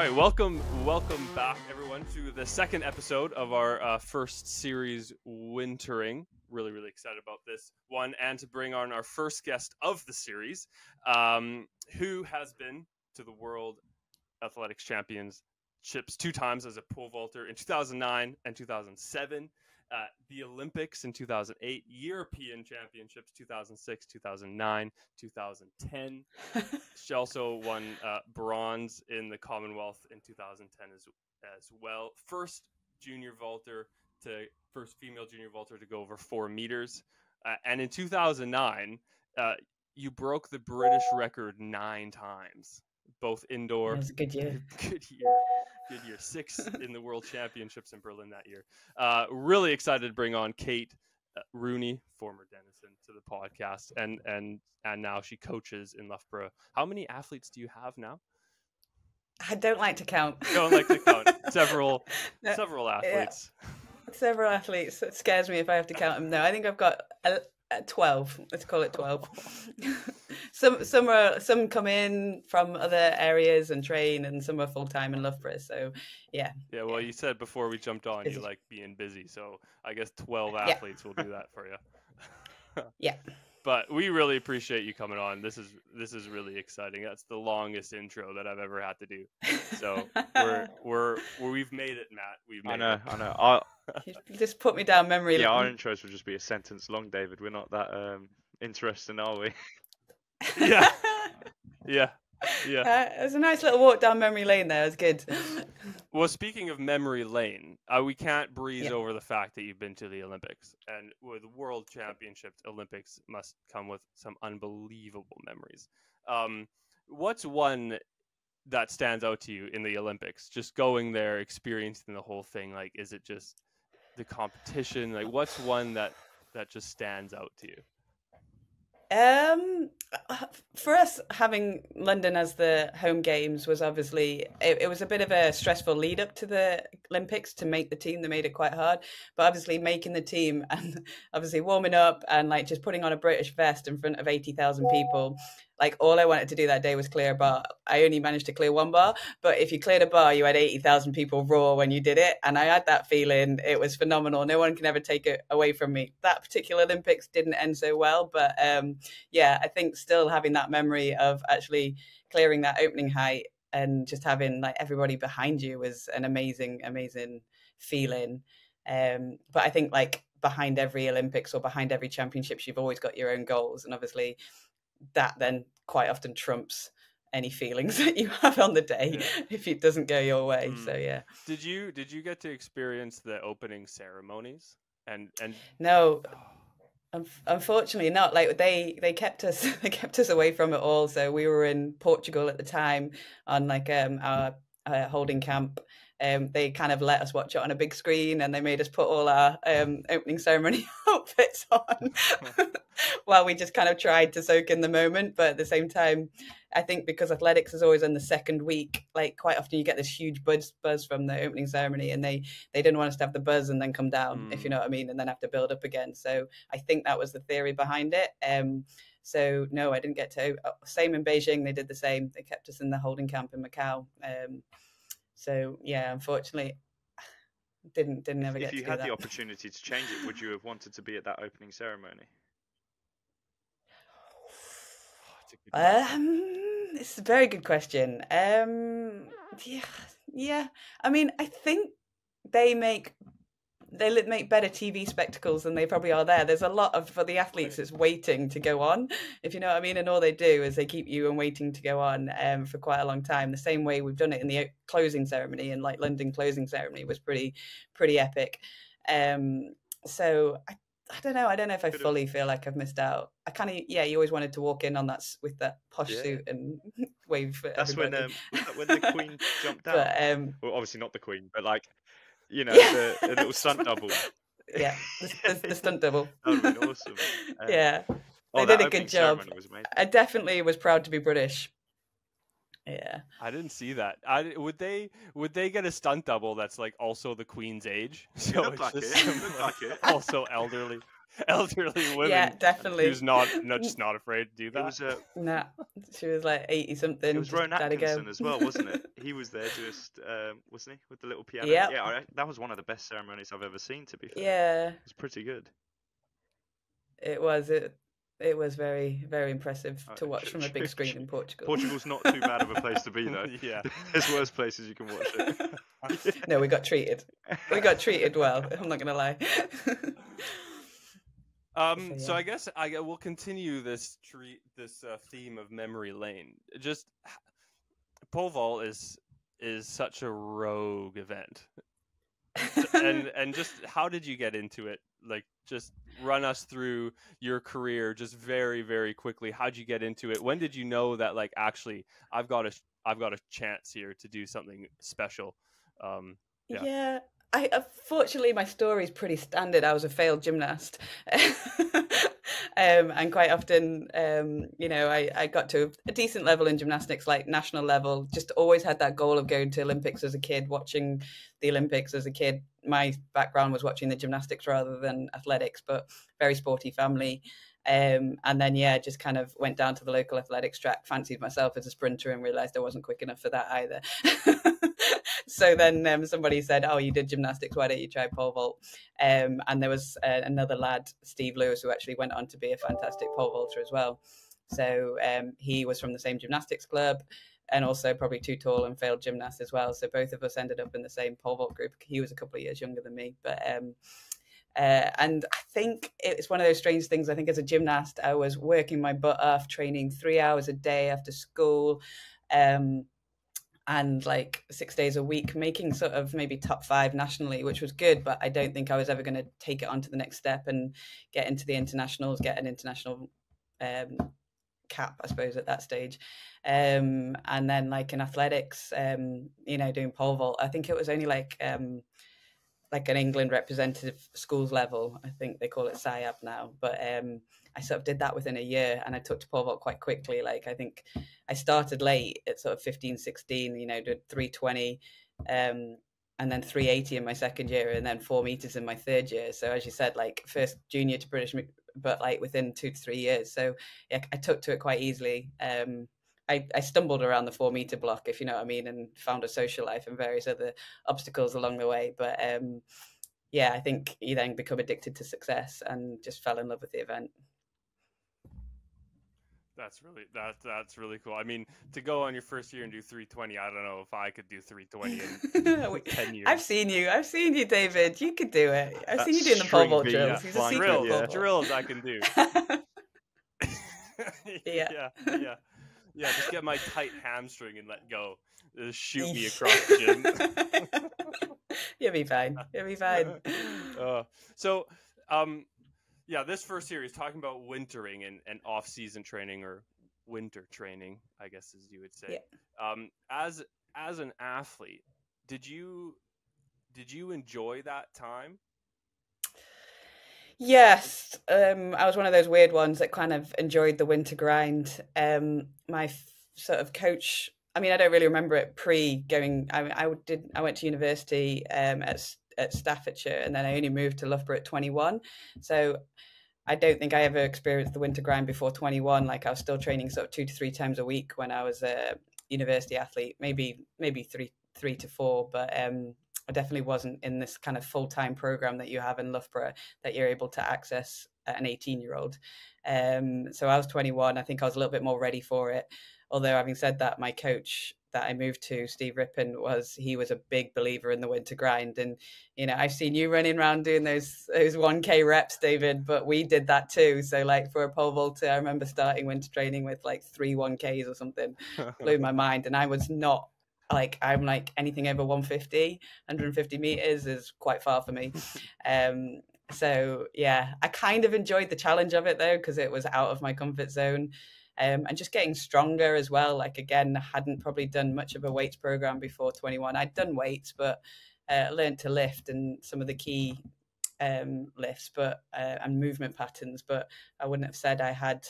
right, welcome, welcome back, everyone, to the second episode of our uh, first series, Wintering. Really, really excited about this one, and to bring on our first guest of the series, um, who has been to the World Athletics Championships two times as a pole vaulter in 2009 and 2007 uh, the Olympics in 2008, European Championships 2006, 2009, 2010. she also won uh, bronze in the Commonwealth in 2010 as, as well. First junior vaulter to first female junior vaulter to go over four meters. Uh, and in 2009, uh, you broke the British record nine times, both indoor. That was a good year. Good year good year. Six in the World Championships in Berlin that year. Uh, really excited to bring on Kate uh, Rooney, former Dennison, to the podcast, and and and now she coaches in Loughborough. How many athletes do you have now? I don't like to count. Don't like to count. several, no, several athletes. Yeah. Several athletes. It scares me if I have to count them. No, I think I've got at 12 let's call it 12 some some are some come in from other areas and train and some are full-time in loughborough so yeah yeah well you said before we jumped on busy. you like being busy so i guess 12 athletes yeah. will do that for you yeah but we really appreciate you coming on. This is this is really exciting. That's the longest intro that I've ever had to do. So we're we're, we're we've made it, Matt. We've made I know, it. I know. I just put me down memory. Yeah, our intros will just be a sentence long, David. We're not that um, interesting, are we? Yeah, yeah, yeah. Uh, it was a nice little walk down memory lane there. It was good. Well, speaking of memory lane, uh, we can't breeze yeah. over the fact that you've been to the Olympics, and with World Championships, Olympics must come with some unbelievable memories. Um, what's one that stands out to you in the Olympics? Just going there, experiencing the whole thing. Like, is it just the competition? Like, what's one that that just stands out to you? Um, for us, having London as the home games was obviously it, it, was a bit of a stressful lead up to the Olympics to make the team. They made it quite hard, but obviously making the team and obviously warming up and like just putting on a British vest in front of eighty thousand people like all I wanted to do that day was clear a bar. I only managed to clear one bar, but if you cleared a bar, you had 80,000 people raw when you did it. And I had that feeling. It was phenomenal. No one can ever take it away from me. That particular Olympics didn't end so well, but um, yeah, I think still having that memory of actually clearing that opening height and just having like everybody behind you was an amazing, amazing feeling. Um, but I think like behind every Olympics or behind every championships, you've always got your own goals. And obviously, that then quite often trumps any feelings that you have on the day yeah. if it doesn't go your way. Mm. So yeah. Did you did you get to experience the opening ceremonies? And and no. Unfortunately, not like they they kept us they kept us away from it all. So we were in Portugal at the time on like um our uh, holding camp, um, they kind of let us watch it on a big screen and they made us put all our um, opening ceremony outfits on while we just kind of tried to soak in the moment. But at the same time, I think because athletics is always in the second week, like quite often you get this huge buzz buzz from the opening ceremony, and they they didn't want us to have the buzz and then come down, mm. if you mm. know what I mean, and then have to build up again. So I think that was the theory behind it. Um, so no, I didn't get to. Uh, same in Beijing, they did the same. They kept us in the holding camp in Macau. Um, so yeah, unfortunately, didn't didn't ever if, get. If you had the opportunity to change it, would you have wanted to be at that opening ceremony? Um, it's a very good question. Um, yeah, yeah. I mean, I think they make they make better TV spectacles than they probably are there. There's a lot of for the athletes that's waiting to go on, if you know what I mean. And all they do is they keep you and waiting to go on um, for quite a long time. The same way we've done it in the closing ceremony and like London closing ceremony was pretty pretty epic. Um, so I, I don't know. I don't know if I fully feel like I've missed out. I kind of yeah. You always wanted to walk in on that with that posh yeah. suit and wave. That's everybody. when um, when the Queen jumped out. But, um, well, obviously not the Queen, but like you know, yeah. the, the, little stunt double. Yeah, the, the, the stunt double. that would be awesome. Um, yeah, oh, they did a good job. I definitely was proud to be British. Yeah, I didn't see that. I would they would they get a stunt double that's like also the Queen's age, so it's like just it. like it. also elderly elderly women. Yeah, definitely. Who's not, not just not afraid to do that. It was a, nah. she was like eighty something. It was Rowan just had to go. Atkinson as well, wasn't it? He was there just, um, wasn't he, with the little piano? Yep. Yeah, I, that was one of the best ceremonies I've ever seen. To be fair, Yeah, it was pretty good. it was. It it was very very impressive Uh, to watch from a big screen in Portugal. Portugal's not too bad of a place to be though. yeah. There's worse places you can watch it. no, we got treated. We got treated well. I'm not gonna lie. Um, So, so. I guess I we'll continue this treat this uh, theme of memory lane. Just pole vault is is such a rogue event, and and just how did you get into it? Like, just run us through your career, just very very quickly. How'd you get into it? When did you know that like actually I've got a I've got a chance here to do something special? Um, Yeah. Yeah. I unfortunately my story is pretty standard. I was a failed gymnast, um, and quite often, um, you know, I, I got to a decent level in gymnastics, like national level. Just always had that goal of going to Olympics as a kid, watching the Olympics as a kid. My background was watching the gymnastics rather than athletics, but very sporty family. Um, and then yeah, just kind of went down to the local athletics track, fancied myself as a sprinter, and realised I wasn't quick enough for that either. so then um, somebody said, "Oh, you did gymnastics. Why don't you try pole vault?" Um, and there was uh, another lad, Steve Lewis, who actually went on to be a fantastic pole vaulter as well. So um, he was from the same gymnastics club, and also probably too tall and failed gymnast as well. So both of us ended up in the same pole vault group. He was a couple of years younger than me, but. Um, uh, and I think it's one of those strange things. I think as a gymnast, I was working my butt off, training three hours a day after school. Um, and like six days a week, making sort of maybe top five nationally, which was good. But I don't think I was ever going to take it on to the next step and get into the internationals, get an international um, cap, I suppose, at that stage. Um, and then like in athletics, um, you know, doing pole vault, I think it was only like um, like an England representative schools level. I think they call it SIAB now. But um, I sort of did that within a year and I took to pole vault quite quickly. Like I think I started late at sort of 15, 16, you know, did 320 um, and then 380 in my second year and then four meters in my third year. So as you said, like first junior to British, but like within two to three years. So yeah, I took to it quite easily. Um, I, I stumbled around the four meter block, if you know what I mean, and found a social life and various other obstacles along the way. But um, yeah, I think you then become addicted to success and just fell in love with the event. That's really that that's really cool. I mean, to go on your first year and do 320, I don't know if I could do 320 in 10 years. I've seen you. I've seen you, David. You could do it. I've That seen you doing the pole vault drills. yeah, He's a flying secret drills, pole yeah. drills I can do. Yeah. yeah, yeah, yeah. Just get my tight hamstring and let go. Just shoot me across the gym. You'll be fine. You'll be fine. uh, so, um, yeah, this first series talking about wintering and, and off-season training or winter training, I guess as you would say. Um, as as an athlete, did you did you enjoy that time? Yes, um, I was one of those weird ones that kind of enjoyed the winter grind. Um, my f- sort of coach. I mean, I don't really remember it pre going. I, I did. I went to university um, at at Staffordshire, and then I only moved to Loughborough at twenty one. So I don't think I ever experienced the winter grind before twenty one. Like I was still training sort of two to three times a week when I was a university athlete. Maybe maybe three three to four, but um, I definitely wasn't in this kind of full time program that you have in Loughborough that you're able to access at an 18 year old. Um, so I was 21. I think I was a little bit more ready for it. Although, having said that, my coach that I moved to, Steve Rippon, was he was a big believer in the winter grind. And you know, I've seen you running around doing those those 1k reps, David, but we did that too. So, like for a pole vaulter, I remember starting winter training with like three 1ks or something. Blew my mind, and I was not like I'm like anything over 150, 150 meters is quite far for me. Um, so yeah, I kind of enjoyed the challenge of it though because it was out of my comfort zone. Um, and just getting stronger as well. Like again, I hadn't probably done much of a weights program before 21. I'd done weights, but uh, learned to lift and some of the key um, lifts, but uh, and movement patterns. But I wouldn't have said I had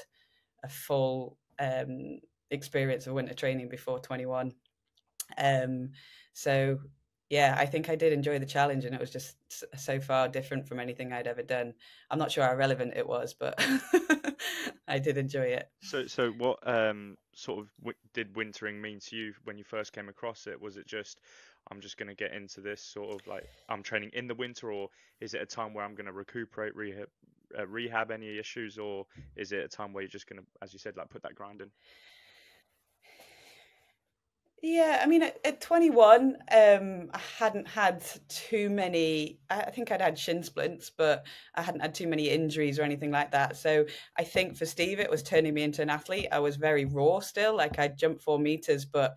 a full um, experience of winter training before 21. Um, so yeah, I think I did enjoy the challenge, and it was just so far different from anything I'd ever done. I'm not sure how relevant it was, but I did enjoy it. So, so what um, sort of w- did wintering mean to you when you first came across it? Was it just I'm just going to get into this sort of like I'm training in the winter, or is it a time where I'm going to recuperate, rehab, uh, rehab any issues, or is it a time where you're just going to, as you said, like put that grind in? Yeah, I mean, at, at 21, um, I hadn't had too many. I think I'd had shin splints, but I hadn't had too many injuries or anything like that. So I think for Steve, it was turning me into an athlete. I was very raw still. Like I jumped four meters, but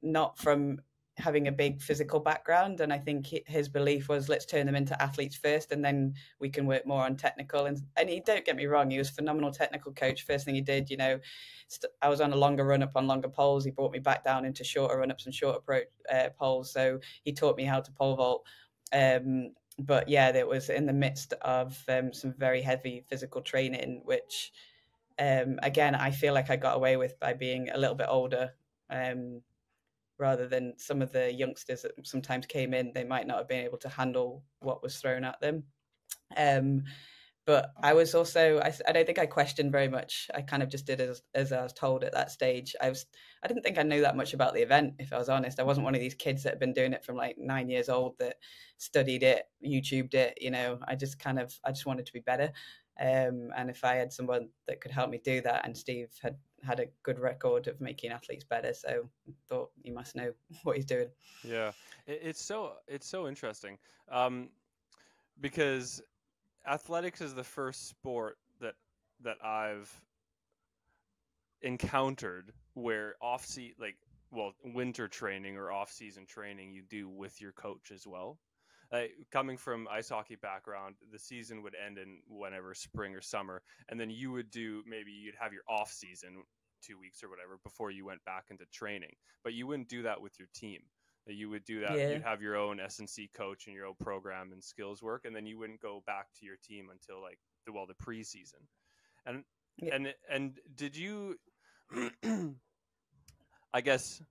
not from having a big physical background and i think his belief was let's turn them into athletes first and then we can work more on technical. And and he don't get me wrong he was phenomenal technical coach. First thing he did you know st- i was on a longer run up on longer poles. He brought me back down into shorter run ups and shorter pro, uh, poles so he taught me how to pole vault. Um, but yeah it was in the midst of um, some very heavy physical training which um, again i feel like i got away with by being a little bit older um, rather than some of the youngsters that sometimes came in, they might not have been able to handle what was thrown at them. Um, but I was also I, I don't think I questioned very much. I kind of just did as as I was told at that stage. I was I didn't think I knew that much about the event. If I was honest, I wasn't one of these kids that had been doing it from like nine years old that studied it, YouTubed it. You know, I just kind of I just wanted to be better. Um, and if I had someone that could help me do that, and Steve had had a good record of making athletes better. So thought he must know what he's doing. Yeah, it's so it's so interesting um, because athletics is the first sport that that I've encountered where off season like well winter training or off season training you do with your coach as well Uh, coming from ice hockey background, the season would end in whenever spring or summer, and then you would do maybe you'd have your off season two weeks or whatever before you went back into training. But you wouldn't do that with your team. Uh, you would do that. Yeah. You'd have your own SNC coach and your own program and skills work, and then you wouldn't go back to your team until like the well the preseason. And yeah. and and did you? I guess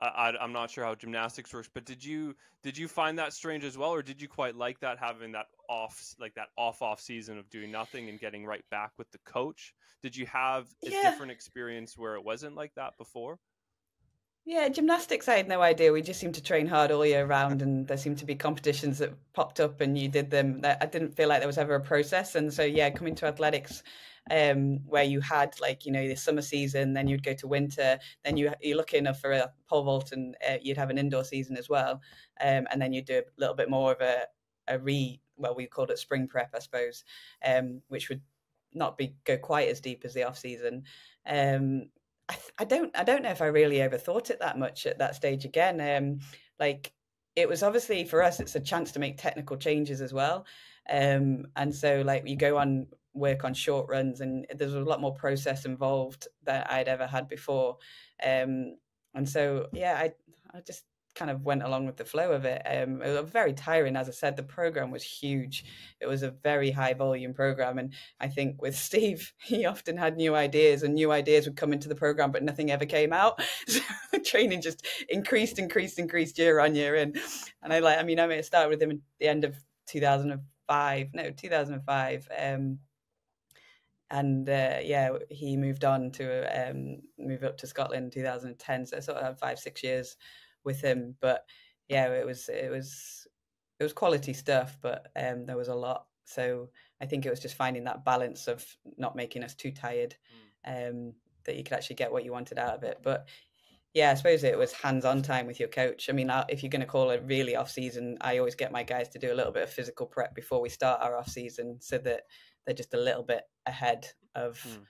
I, am not sure how gymnastics works, but did you did you find that strange as well, or did you quite like that having that off like that off off season of doing nothing and getting right back with the coach? Did you have a yeah. different experience where it wasn't like that before? Yeah, gymnastics, I had no idea. We just seemed to train hard all year round, and there seemed to be competitions that popped up, and you did them. I didn't feel like there was ever a process, and so yeah, coming to athletics, um, where you had like you know the summer season, then you'd go to winter, then you you're looking for a pole vault, and uh, you'd have an indoor season as well, um, and then you'd do a little bit more of a a re well we called it spring prep, I suppose, um, which would not be go quite as deep as the off season. Um, I, I, don't I don't know if I really overthought it that much at that stage again. Um, like it was obviously for us, it's a chance to make technical changes as well. Um, and so like you go on work on short runs and there's a lot more process involved that I'd ever had before. Um, and so, yeah, I, I just kind of went along with the flow of it. Um, it was very tiring, as I said. The program was huge. It was a very high volume program, and I think with Steve, he often had new ideas, and new ideas would come into the program, but nothing ever came out. So training just increased, increased, increased year on year. In, and I like, I mean, I may have started with him at the end of 2005, no, 2005. Um, and uh, yeah, he moved on to um, move up to Scotland in 2010. So I sort of had five, six years with him. But yeah, it was it was it was quality stuff, but um, there was a lot. So I think it was just finding that balance of not making us too tired, mm. um, that you could actually get what you wanted out of it. But yeah, I suppose it was hands-on time with your coach. I mean, if you're going to call it really off-season, I always get my guys to do a little bit of physical prep before we start our off-season, so that they're just a little bit ahead of, mm.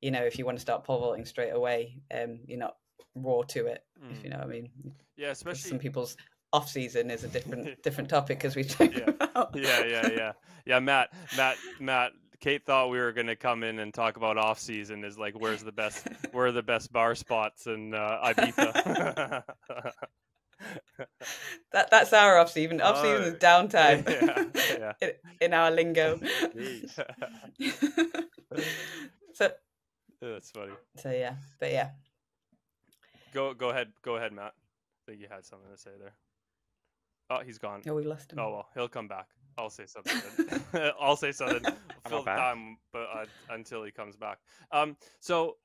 you know, if you want to start pole vaulting straight away, um, you're not raw to it, mm. if you know what I mean. Yeah, especially some people's off season is a different different topic as we talked yeah. about. yeah, yeah, yeah, yeah. Matt, Matt, Matt. Kate thought we were going to come in and talk about off season. Is like where's the best where are the best bar spots in uh, Ibiza. that that's our off season. Off season oh, is downtime. Yeah, yeah. in, in, our lingo. so that's funny. So yeah, but yeah. Go go ahead. Go ahead, Matt. I think you had something to say there. Oh, he's gone. Oh, we lost him. Oh well, he'll come back. I'll say something. I'll say something. Fill the time, but uh, until he comes back. Um, so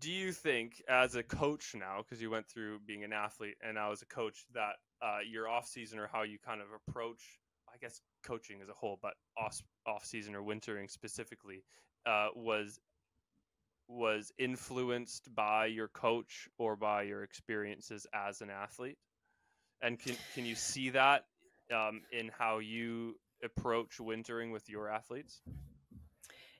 do you think, as a coach now, because you went through being an athlete and now as a coach, that uh, your off season or how you kind of approach, I guess, coaching as a whole, but off off season or wintering specifically, uh, was was influenced by your coach or by your experiences as an athlete? And can can you see that um, in how you approach wintering with your athletes?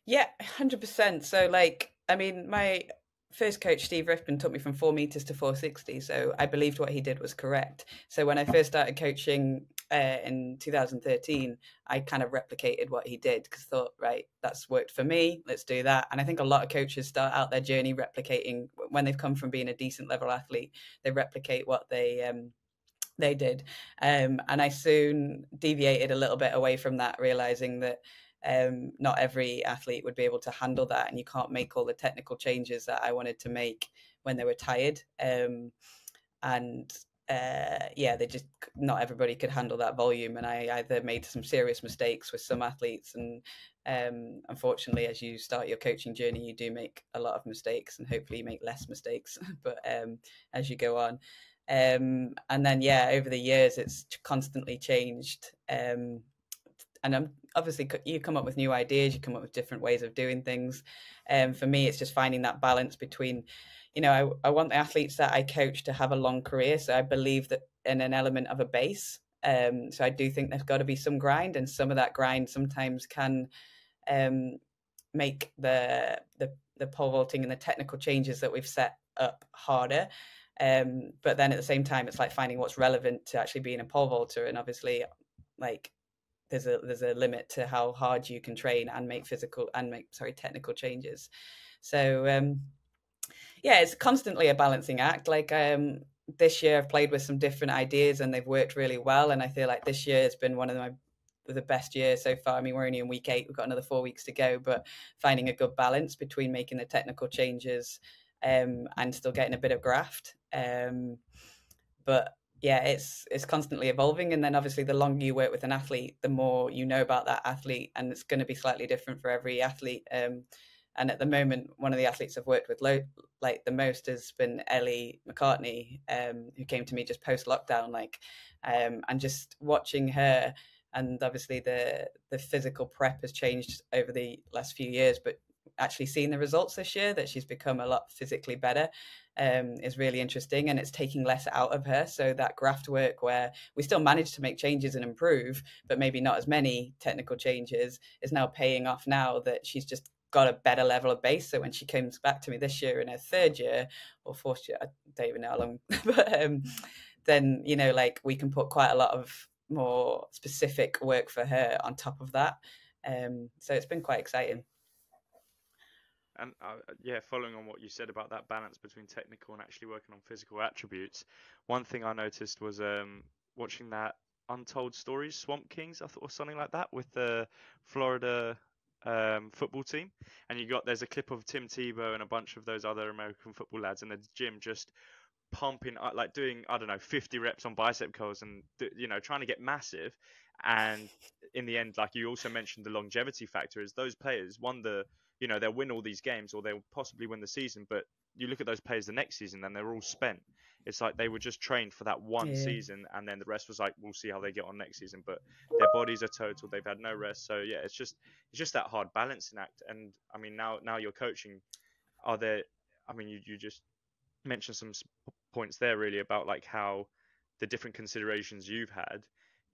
Yeah, hundred percent. So, like, I mean, my first coach Steve Rippon took me from four meters to 460 so i believed what he did was correct. So when i first started coaching uh, in 2013 i kind of replicated what he did because thought right that's worked for me let's do that. And i think a lot of coaches start out their journey replicating when they've come from being a decent level athlete they replicate what they um, they did. Um, and i soon deviated a little bit away from that realizing that um, not every athlete would be able to handle that, and you can't make all the technical changes that I wanted to make when they were tired. Um, and uh, yeah, they just not everybody could handle that volume, and I either made some serious mistakes with some athletes, and um, unfortunately, as you start your coaching journey, you do make a lot of mistakes, and hopefully, you make less mistakes. but um, as you go on, um, and then yeah, over the years, it's constantly changed. Um, and I'm obviously you come up with new ideas, you come up with different ways of doing things. And um, for me, it's just finding that balance between, you know, I, I want the athletes that I coach to have a long career. So I believe that in an element of a base. Um, so I do think there's got to be some grind, and some of that grind sometimes can um, make the the the pole vaulting and the technical changes that we've set up harder. Um, but then at the same time, it's like finding what's relevant to actually being a pole vaulter, and obviously, like there's a there's a limit to how hard you can train and make physical and make sorry technical changes so um yeah it's constantly a balancing act like um this year i've played with some different ideas and they've worked really well and i feel like this year has been one of my the best year so far. I mean, we're only in week eight; we've got another four weeks to go. But finding a good balance between making the technical changes um, and still getting a bit of graft. Um, but yeah, it's it's constantly evolving, and then obviously the longer you work with an athlete, the more you know about that athlete, and it's going to be slightly different for every athlete. Um, and at the moment, one of the athletes I've worked with lo- like the most has been Ellie McCartney, um, who came to me just post lockdown, like, um, and just watching her, and obviously the the physical prep has changed over the last few years, but actually seeing the results this year that she's become a lot physically better um, is really interesting and it's taking less out of her. So that graft work where we still manage to make changes and improve, but maybe not as many technical changes is now paying off now that she's just got a better level of base. So when she comes back to me this year in her third year or fourth year, I don't even know how long, but um, then, you know, like we can put quite a lot of more specific work for her on top of that. Um, so it's been quite exciting. And uh, yeah, following on what you said about that balance between technical and actually working on physical attributes, one thing I noticed was um, watching that Untold Stories Swamp Kings, I thought, or something like that, with the Florida um, football team. And you got there's a clip of Tim Tebow and a bunch of those other American football lads in the gym just pumping, uh, like doing I don't know 50 reps on bicep curls and you know trying to get massive. And in the end, like you also mentioned, the longevity factor is those players won the you know they'll win all these games or they'll possibly win the season but you look at those players the next season and they're all spent. It's like they were just trained for that one yeah. season and then the rest was like we'll see how they get on next season but their bodies are total. They've had no rest. So yeah it's just it's just that hard balancing act. And i mean now now you're coaching are there i mean you, you just mentioned some points there really about like how the different considerations you've had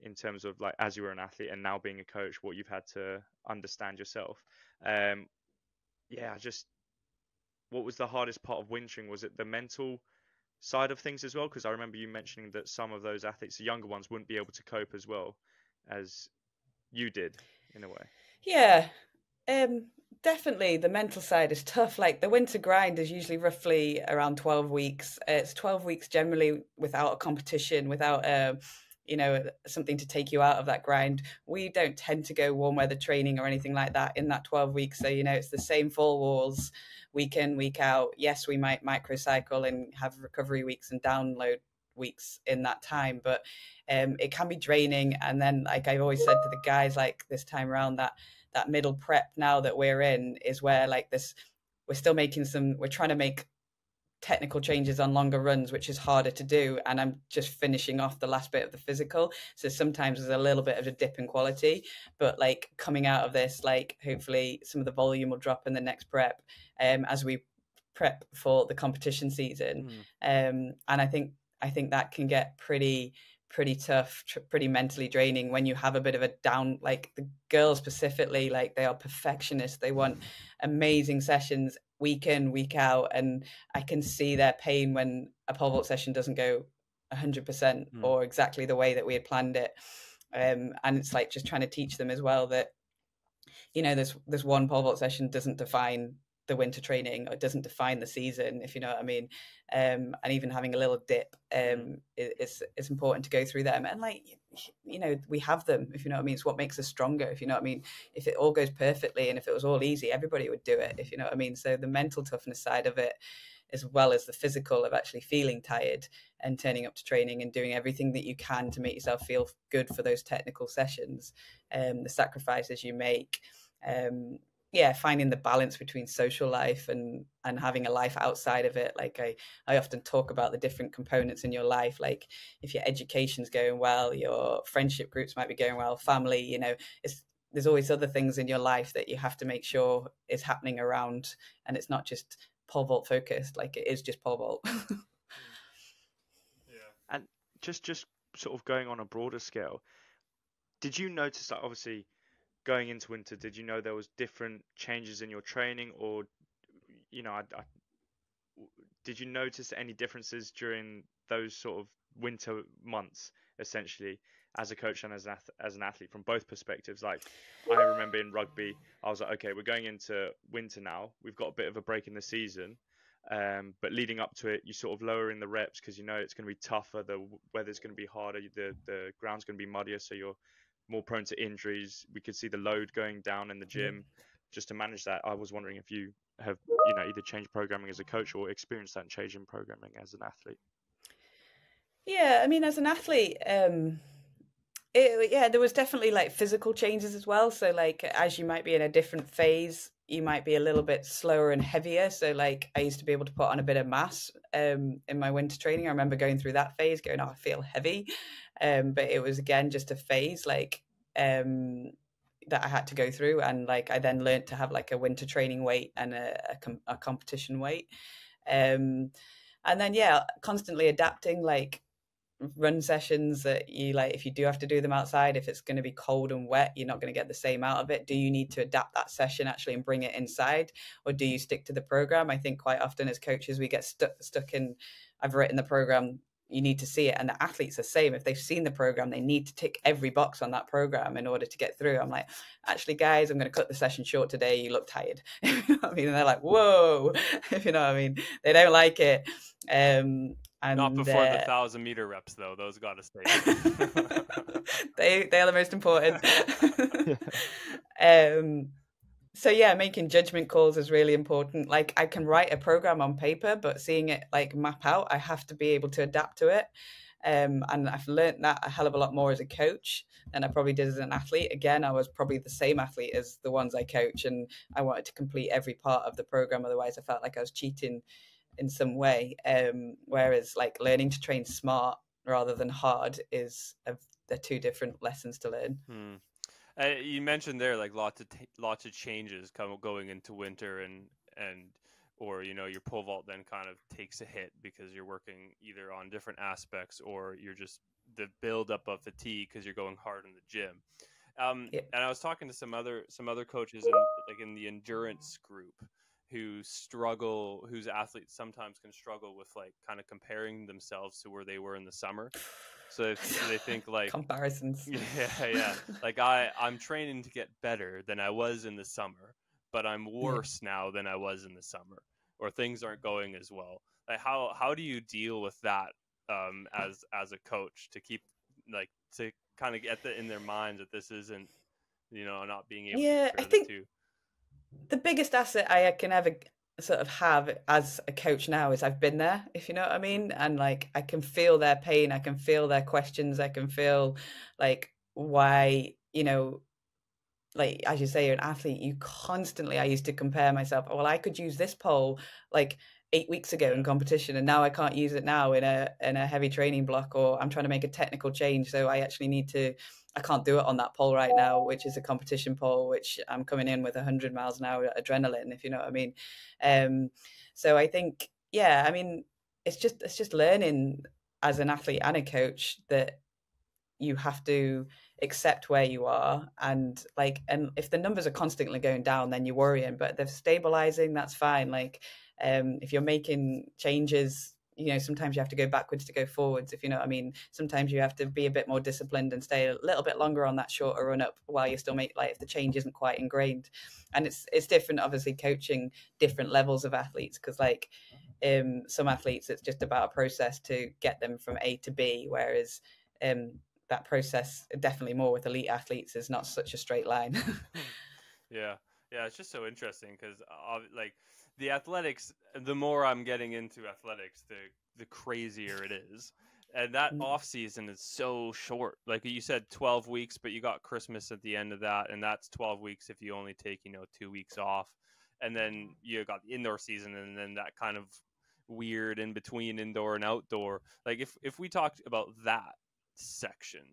in terms of like as you were an athlete and now being a coach what you've had to understand yourself. Um, yeah, just what was the hardest part of wintering? Was it the mental side of things as well? Because I remember you mentioning that some of those athletes, the younger ones, wouldn't be able to cope as well as you did in a way. Yeah, um, definitely. The mental side is tough. Like the winter grind is usually roughly around 12 weeks. It's 12 weeks generally without a competition, without a um, you know something to take you out of that grind we don't tend to go warm weather training or anything like that in that 12 weeks so you know it's the same four walls week in week out yes we might microcycle and have recovery weeks and download weeks in that time, but um, it can be draining. And then, like I've always said to the guys, like this time around, that that middle prep now that we're in is where like this, we're still making some, we're trying to make technical changes on longer runs, which is harder to do. And I'm just finishing off the last bit of the physical. So sometimes there's a little bit of a dip in quality, but like coming out of this, like hopefully some of the volume will drop in the next prep um, as we prep for the competition season. Mm. Um, and I think I think that can get pretty pretty tough tr- pretty mentally draining when you have a bit of a down like the girls specifically like they are perfectionists they want amazing sessions week in week out and i can see their pain when a pole vault session doesn't go 100% mm. or exactly the way that we had planned it um, and it's like just trying to teach them as well that you know this this one pole vault session doesn't define the winter training or it doesn't define the season if you know what i mean um, and even having a little dip mm. um, is is important to go through them and like you know we have them if you know what i mean. It's what makes us stronger if you know what i mean. If it all goes perfectly and if it was all easy everybody would do it if you know what i mean. So the mental toughness side of it as well as the physical of actually feeling tired and turning up to training and doing everything that you can to make yourself feel good for those technical sessions um, the sacrifices you make um, yeah finding the balance between social life and and having a life outside of it like i i often talk about the different components in your life like if your education's going well your friendship groups might be going well family you know it's there's always other things in your life that you have to make sure is happening around and it's not just pole vault focused like it is just pole vault. Hmm. Yeah. And just just sort of going on a broader scale did you notice that obviously going into winter, did you know there was different changes in your training, or you know, I, I, did you notice any differences during those sort of winter months, essentially, as a coach and as an, as an athlete from both perspectives? Like, I remember in rugby, I was like, okay, we're going into winter now. We've got a bit of a break in the season. Um, but leading up to it, you sort of lowering the reps because you know it's going to be tougher. The weather's going to be harder. The the ground's going to be muddier, so you're more prone to injuries. We could see the load going down in the gym. Just to manage that, I was wondering if you have, you know, either changed programming as a coach or experienced that change in programming as an athlete. Yeah, I mean, as an athlete, um, it, yeah, there was definitely like physical changes as well. So, like, as you might be in a different phase, you might be a little bit slower and heavier. So, like, I used to be able to put on a bit of mass um, in my winter training. I remember going through that phase, going, "Oh, I feel heavy," um, but it was again just a phase, like um, that I had to go through, and like I then learned to have like a winter training weight and a, a, com- a competition weight, um, and then yeah, constantly adapting, like run sessions that you like if you do have to do them outside if it's going to be cold and wet you're not going to get the same out of it. Do you need to adapt that session actually and bring it inside or do you stick to the program? I think quite often as coaches we get stuck stuck in i've written the program you need to see it. And the athletes the same. If they've seen the program they need to tick every box on that program in order to get through. I'm like actually guys i'm going to cut the session short today. You look tired. I mean? And they're like whoa. If you know what i mean? They don't like it. Um and, Not before uh, the thousand meter reps, though. Those got to stay. they they are the most important. um, so yeah, making judgment calls is really important. Like I can write a program on paper, but seeing it like map out, I have to be able to adapt to it. Um, and I've learned that a hell of a lot more as a coach than I probably did as an athlete. Again, I was probably the same athlete as the ones I coach, and I wanted to complete every part of the program. Otherwise, I felt like I was cheating in some way. Um, whereas like learning to train smart rather than hard is a, they're two different lessons to learn. Hmm. Uh, you mentioned there like lots of t- lots of changes come going into winter and and or you know your pole vault then kind of takes a hit because you're working either on different aspects or you're just the buildup of fatigue because you're going hard in the gym. Um, yeah. And I was talking to some other some other coaches in, like in the endurance group who struggle whose athletes sometimes can struggle with like kind of comparing themselves to where they were in the summer. So, if, they think like comparisons. Yeah yeah. Like i i'm training to get better than i was in the summer but i'm worse yeah. now than i was in the summer or things aren't going as well. Like how how do you deal with that um as as a coach to keep like to kind of get the in their minds that this isn't you know not being able yeah i think the biggest asset I can ever sort of have as a coach now is I've been there, if you know what I mean. And like I can feel their pain, I can feel their questions, I can feel like why, you know, like as you say, you're an athlete, you constantly I used to compare myself, oh, well, I could use this pole like eight weeks ago in competition and now I can't use it now in a in a heavy training block or I'm trying to make a technical change. So I actually need to I can't do it on that pole right now, which is a competition pole, which I'm coming in with 100 miles an hour adrenaline, if you know what I mean. Um, so I think, yeah, I mean, it's just it's just learning as an athlete and a coach that you have to accept where you are and like and if the numbers are constantly going down then you're worrying but they're stabilizing that's fine like um if you're making changes you know sometimes you have to go backwards to go forwards if you know what i mean. Sometimes you have to be a bit more disciplined and stay a little bit longer on that shorter run up while you still make like if the change isn't quite ingrained. And it's it's different obviously coaching different levels of athletes because like um some athletes it's just about a process to get them from a to b whereas um that process definitely more with elite athletes is not such a straight line. Yeah. Yeah it's just so interesting because uh, like the athletics the more i'm getting into athletics the the crazier it is. And that mm. off season is so short. Like you said 12 weeks but you got christmas at the end of that and that's 12 weeks if you only take you know two weeks off. And then you got the indoor season and then that kind of weird in between indoor and outdoor. Like if if we talked about that section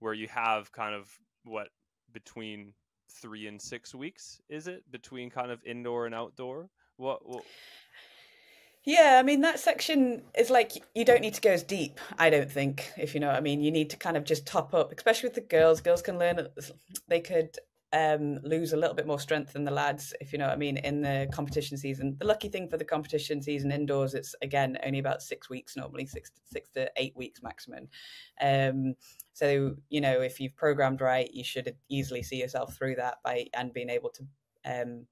where you have kind of what between three and six weeks is it? Between kind of indoor and outdoor what, what... Yeah, I mean that section is like you don't need to go as deep. I don't think, if you know what I mean. You need to kind of just top up, especially with the girls. Girls can learn; they could um, lose a little bit more strength than the lads, if you know what I mean, in the competition season. The lucky thing for the competition season indoors, it's again only about six weeks normally, six to, six to eight weeks maximum. Um, so you know, if you've programmed right, you should easily see yourself through that by and being able to um,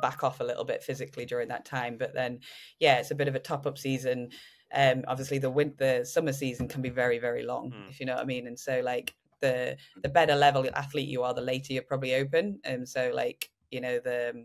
back off a little bit physically during that time. But then, yeah, it's a bit of a top up season. Um, obviously the winter, the summer season can be very, very long, mm. if you know what I mean. And so, like the the better level athlete you are, the later you're probably open. And so, like you know, the um,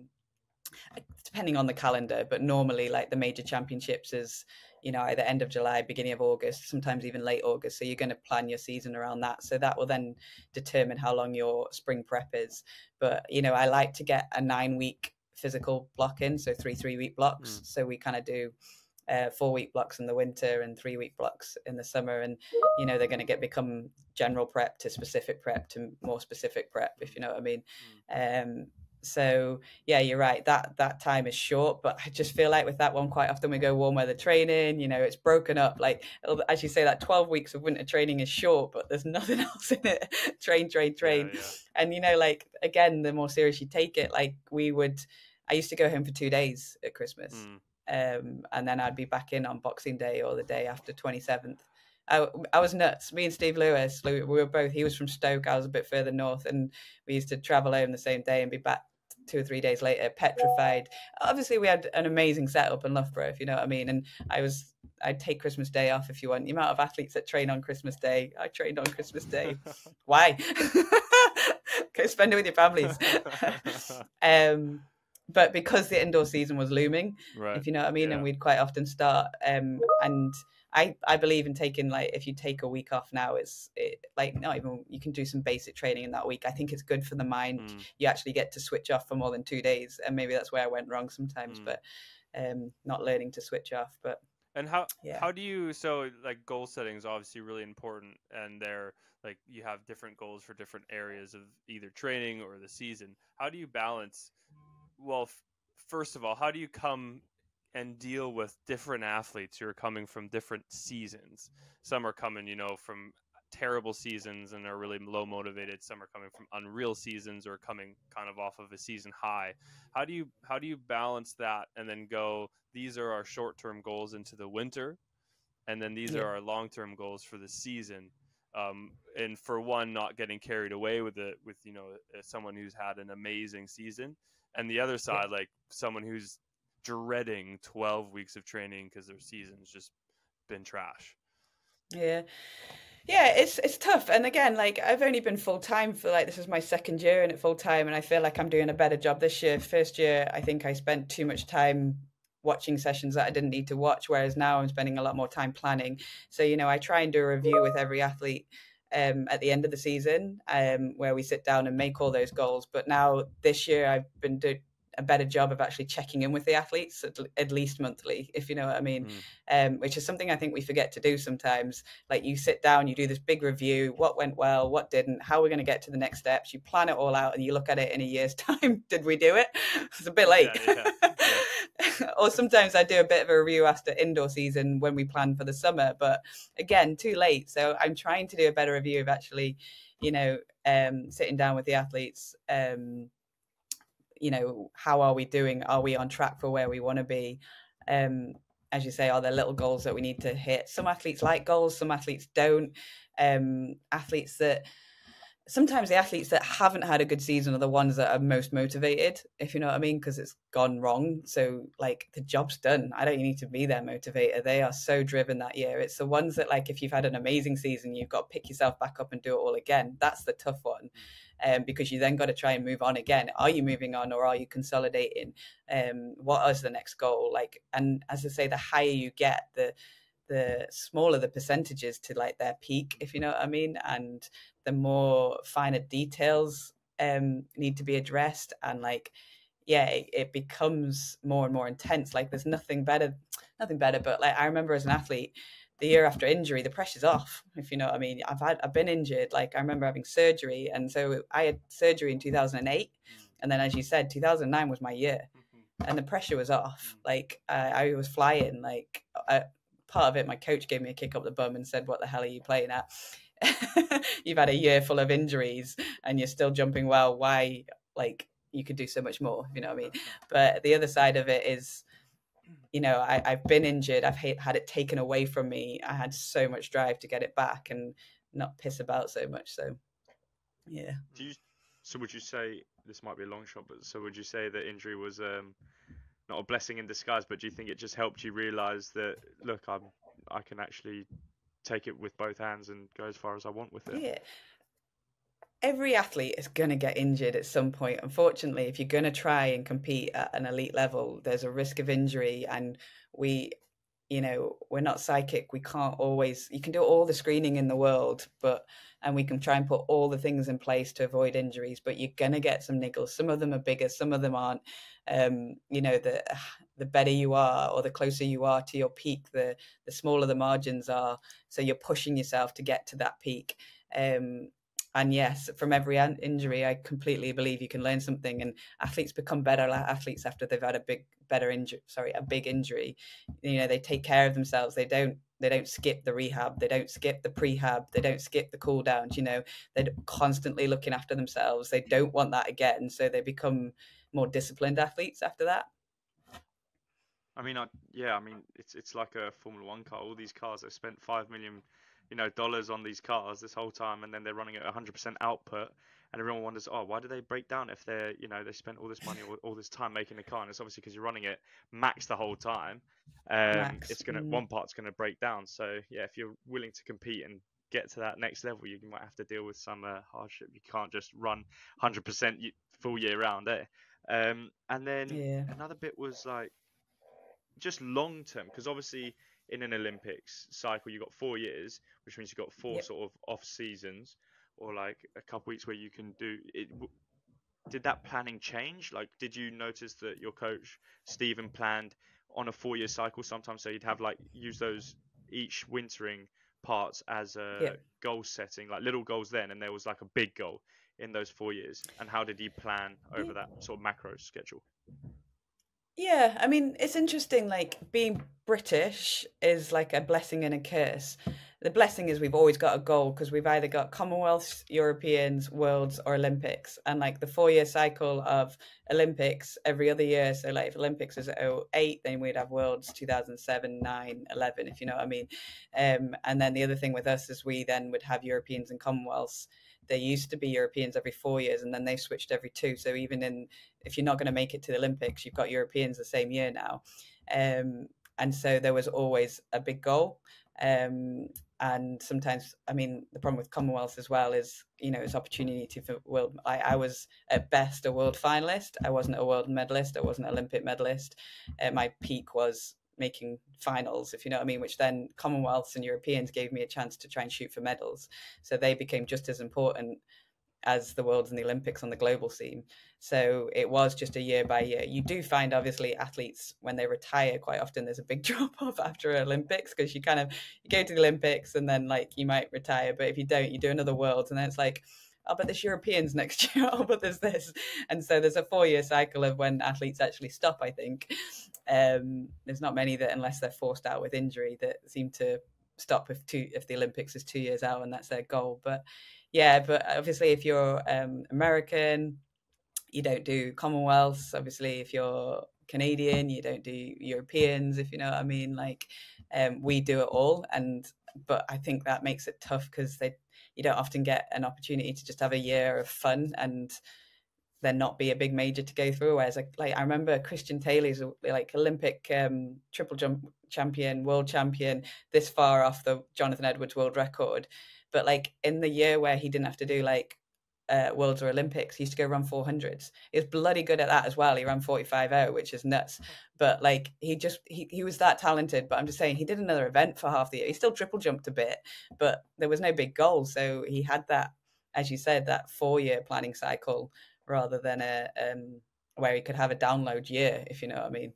depending on the calendar, but normally like the major championships is you know either end of July, beginning of August, sometimes even late August. So you're going to plan your season around that. So that will then determine how long your spring prep is. But you know, I like to get a nine week physical block in, so three three week blocks. Mm. So we kind of do uh, four week blocks in the winter and three week blocks in the summer, and you know they're going to get become general prep to specific prep to more specific prep, if you know what I mean. Mm. Um, so yeah, you're right. That that time is short, but I just feel like with that one, quite often we go warm weather training. You know, it's broken up. Like as you say, that 12 weeks of winter training is short, but there's nothing else in it. train, train, train. Yeah, yeah. And you know, like again, the more serious you take it, like we would. I used to go home for two days at Christmas, mm. um, and then I'd be back in on Boxing Day or the day after 27th. I, I was nuts. Me and Steve Lewis, we were both. He was from Stoke. I was a bit further north, and we used to travel home the same day and be back two or three days later, petrified. Obviously, we had an amazing setup in Loughborough, if you know what I mean. And I was, I'd take Christmas Day off if you want. The amount of athletes that train on Christmas Day, I trained on Christmas Day. Why? Go spend it with your families. um, but because the indoor season was looming, right. if you know what I mean, yeah. and we'd quite often start, um, and I, I believe in taking like if you take a week off now it's it, like not even you can do some basic training in that week i think it's good for the mind mm. you actually get to switch off for more than two days and maybe that's where i went wrong sometimes mm. but um not learning to switch off but and how yeah. how do you so like goal setting is obviously really important and they're like you have different goals for different areas of either training or the season how do you balance well f- first of all how do you come and deal with different athletes who are coming from different seasons. Some are coming, you know, from terrible seasons and are really low motivated. Some are coming from unreal seasons or coming kind of off of a season high. How do you how do you balance that and then go? These are our short term goals into the winter, and then these yeah. are our long term goals for the season. Um, and for one, not getting carried away with it with you know someone who's had an amazing season, and the other side yeah. like someone who's dreading 12 weeks of training because their season's just been trash. Yeah. yeah it's it's tough and again like i've only been full-time for like this is my second year in it full-time and i feel like i'm doing a better job this year first year i think i spent too much time watching sessions that i didn't need to watch whereas now i'm spending a lot more time planning so you know i try and do a review with every athlete um, at the end of the season um, where we sit down and make all those goals but now this year i've been doing a better job of actually checking in with the athletes at, at least monthly, if you know what I mean, mm. um, which is something I think we forget to do sometimes. Like you sit down, you do this big review, what went well, what didn't, how we're going to get to the next steps. You plan it all out and you look at it in a year's time. Did we do it? It's a bit late. Yeah, yeah, yeah. or sometimes I do a bit of a review after indoor season when we plan for the summer, but again, too late. So I'm trying to do a better review of actually, you know, um, sitting down with the athletes. Um, you know how are we doing? Are we on track for where we want to be? Um as you say are there little goals that we need to hit? Some athletes like goals some athletes don't. Um athletes that sometimes the athletes that haven't had a good season are the ones that are most motivated if you know what i mean because it's gone wrong. So like the job's done. I don't need to be their motivator. They are so driven that year. It's the ones that like if you've had an amazing season you've got to pick yourself back up and do it all again. That's the tough one um, because you then got to try and move on again. Are you moving on or are you consolidating? Um, what is the next goal? Like, and as I say, the higher you get, the the smaller the percentages to like their peak, if you know what I mean, and the more finer details um, need to be addressed, and like, yeah, it, it becomes more and more intense. Like, there's nothing better, nothing better. But like, I remember as an athlete the year after injury, the pressure's off. If you know what I mean, I've had I've been injured. Like I remember having surgery, and so I had surgery in 2008, mm. and then as you said, 2009 was my year, mm-hmm. and the pressure was off. Mm. Like uh, I was flying. Like uh, part of it, my coach gave me a kick up the bum and said, "What the hell are you playing at? You've had a year full of injuries, and you're still jumping well. Why? Like you could do so much more. You know what I mean? But the other side of it is." You know, I, have been injured. I've had it taken away from me. I had so much drive to get it back and not piss about so much. So, yeah. Do you? So would you say this might be a long shot, but so would you say that injury was um, not a blessing in disguise? But do you think it just helped you realize that look, I'm I can actually take it with both hands and go as far as I want with it? Yeah every athlete is going to get injured at some point. Unfortunately, if you're going to try and compete at an elite level, there's a risk of injury. And we, you know, we're not psychic. We can't always, you can do all the screening in the world, but, and we can try and put all the things in place to avoid injuries, but you're going to get some niggles. Some of them are bigger, some of them aren't. Um, you know, the, the better you are or the closer you are to your peak, the, the smaller the margins are. So you're pushing yourself to get to that peak. Um, and yes, from every injury, I completely believe you can learn something, and athletes become better athletes after they've had a big, better injury. Sorry, a big injury. You know, they take care of themselves. They don't. They don't skip the rehab. They don't skip the prehab. They don't skip the cool downs. You know, they're constantly looking after themselves. They don't want that again, so they become more disciplined athletes after that. I mean, I, yeah, I mean, it's it's like a Formula One car. All these cars have spent five million you know dollars on these cars this whole time, and then they're running at 100% output, and everyone wonders, oh, why do they break down if they're you know they spent all this money all, all this time making the car, and it's obviously because you're running it max the whole time. Um, it's gonna mm. one part's gonna break down. So yeah, if you're willing to compete and get to that next level, you might have to deal with some uh, hardship. You can't just run 100% full year round, eh? Um, and then yeah. another bit was like just long term, because obviously in an Olympics cycle, you've got four years, which means you've got four yep. sort of off seasons or like a couple weeks where you can do it. Did that planning change? Like, did you notice that your coach Stephen planned on a four-year cycle sometimes? So you'd have like use those each wintering parts as a yep. goal setting, like little goals then, and there was like a big goal in those four years. And how did he plan over that sort of macro schedule? Yeah, I mean, it's interesting. Like being British is like a blessing and a curse. The blessing is we've always got a goal because we've either got Commonwealths, Europeans, Worlds, or Olympics. And like the four year cycle of Olympics every other year. So, like if Olympics is 08, then we'd have Worlds 2007, 9, 11, if you know what I mean. Um, and then the other thing with us is we then would have Europeans and Commonwealths there used to be Europeans every four years, and then they switched every two. So even in if you're not going to make it to the Olympics, you've got Europeans the same year now, um, and so there was always a big goal. Um, and sometimes i mean the problem with commonwealth as well is you know it's opportunity for world I, I was at best a world finalist i wasn't a world medalist i wasn't an olympic medalist uh, my peak was making finals if you know what i mean which then commonwealths and europeans gave me a chance to try and shoot for medals so they became just as important as the worlds and the olympics on the global scene so it was just a year by year. You do find obviously athletes when they retire quite often there's a big drop off after Olympics because you kind of you go to the Olympics and then like you might retire, but if you don't, you do another worlds and then it's like oh, but there's Europeans next year. oh, but there's this. And so there's a four year cycle of when athletes actually stop, I think. Um, there's not many that, unless they're forced out with injury, that seem to stop if two if the Olympics is two years out and that's their goal. But yeah, but obviously if you're um, American, you don't do Commonwealths. Obviously, if you're Canadian, you don't do Europeans. If you know what I mean, like um, we do it all, and but I think that makes it tough because they you don't often get an opportunity to just have a year of fun and then not be a big major to go through. Whereas like, like I remember Christian Taylor's like Olympic um, triple jump champion, world champion, this far off the Jonathan Edwards world record. But like in the year where he didn't have to do like uh, Worlds or Olympics, he used to go run 400s. He was bloody good at that as well. He ran 45 out, which is nuts. But like he just he, he was that talented. But I'm just saying he did another event for half the year. He still triple jumped a bit, but there was no big goal. So he had that, as you said, that four year planning cycle rather than a um, where he could have a download year, if you know what I mean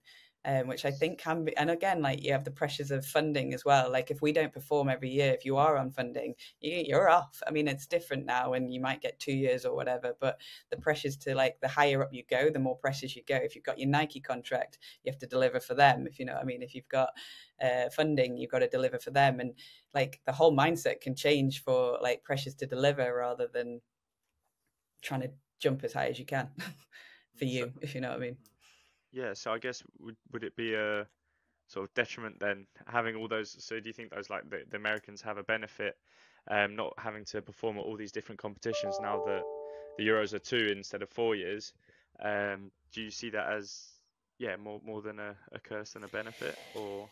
um, which I think can be. And again, like you have the pressures of funding as well. Like if we don't perform every year, if you are on funding, you, are off. I mean, it's different now, and you might get two years or whatever. But the pressures to like the higher up you go, the more pressures you go. If you've got your Nike contract, you have to deliver for them. If you know what I mean. If you've got uh, funding, you've got to deliver for them, and like the whole mindset can change for like pressures to deliver rather than trying to jump as high as you can for you, if you know what I mean. Yeah, so I guess would would it be a sort of detriment then having all those? So do you think those like the, the Americans have a benefit, um, not having to perform at all these different competitions now that the Euros are two instead of four years? Um, do you see that as yeah more more than a, a curse than a benefit, or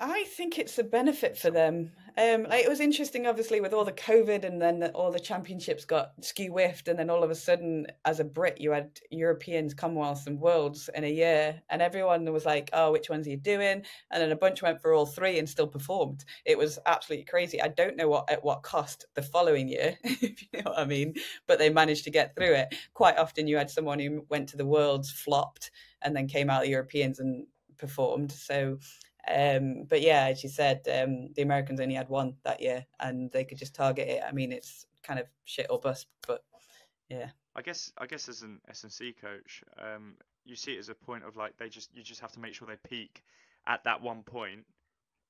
I think it's a benefit for them. Um, like it was interesting, obviously, with all the COVID and then all the championships got skew whiffed, and then all of a sudden, as a Brit, you had Europeans, Commonwealths, and Worlds in a year, and everyone was like, "Oh, which ones are you doing?" And then a bunch went for all three and still performed. It was absolutely crazy. I don't know what at what cost the following year, if you know what I mean, but they managed to get through it. Quite often, you had someone who went to the Worlds, flopped, and then came out the Europeans and performed. So um, but yeah, as you said, um, the Americans only had one that year, and they could just target it. I mean, it's kind of shit or bust, but yeah. I guess I guess as an S&C coach, um, you see it as a point of like they just you just have to make sure they peak at that one point.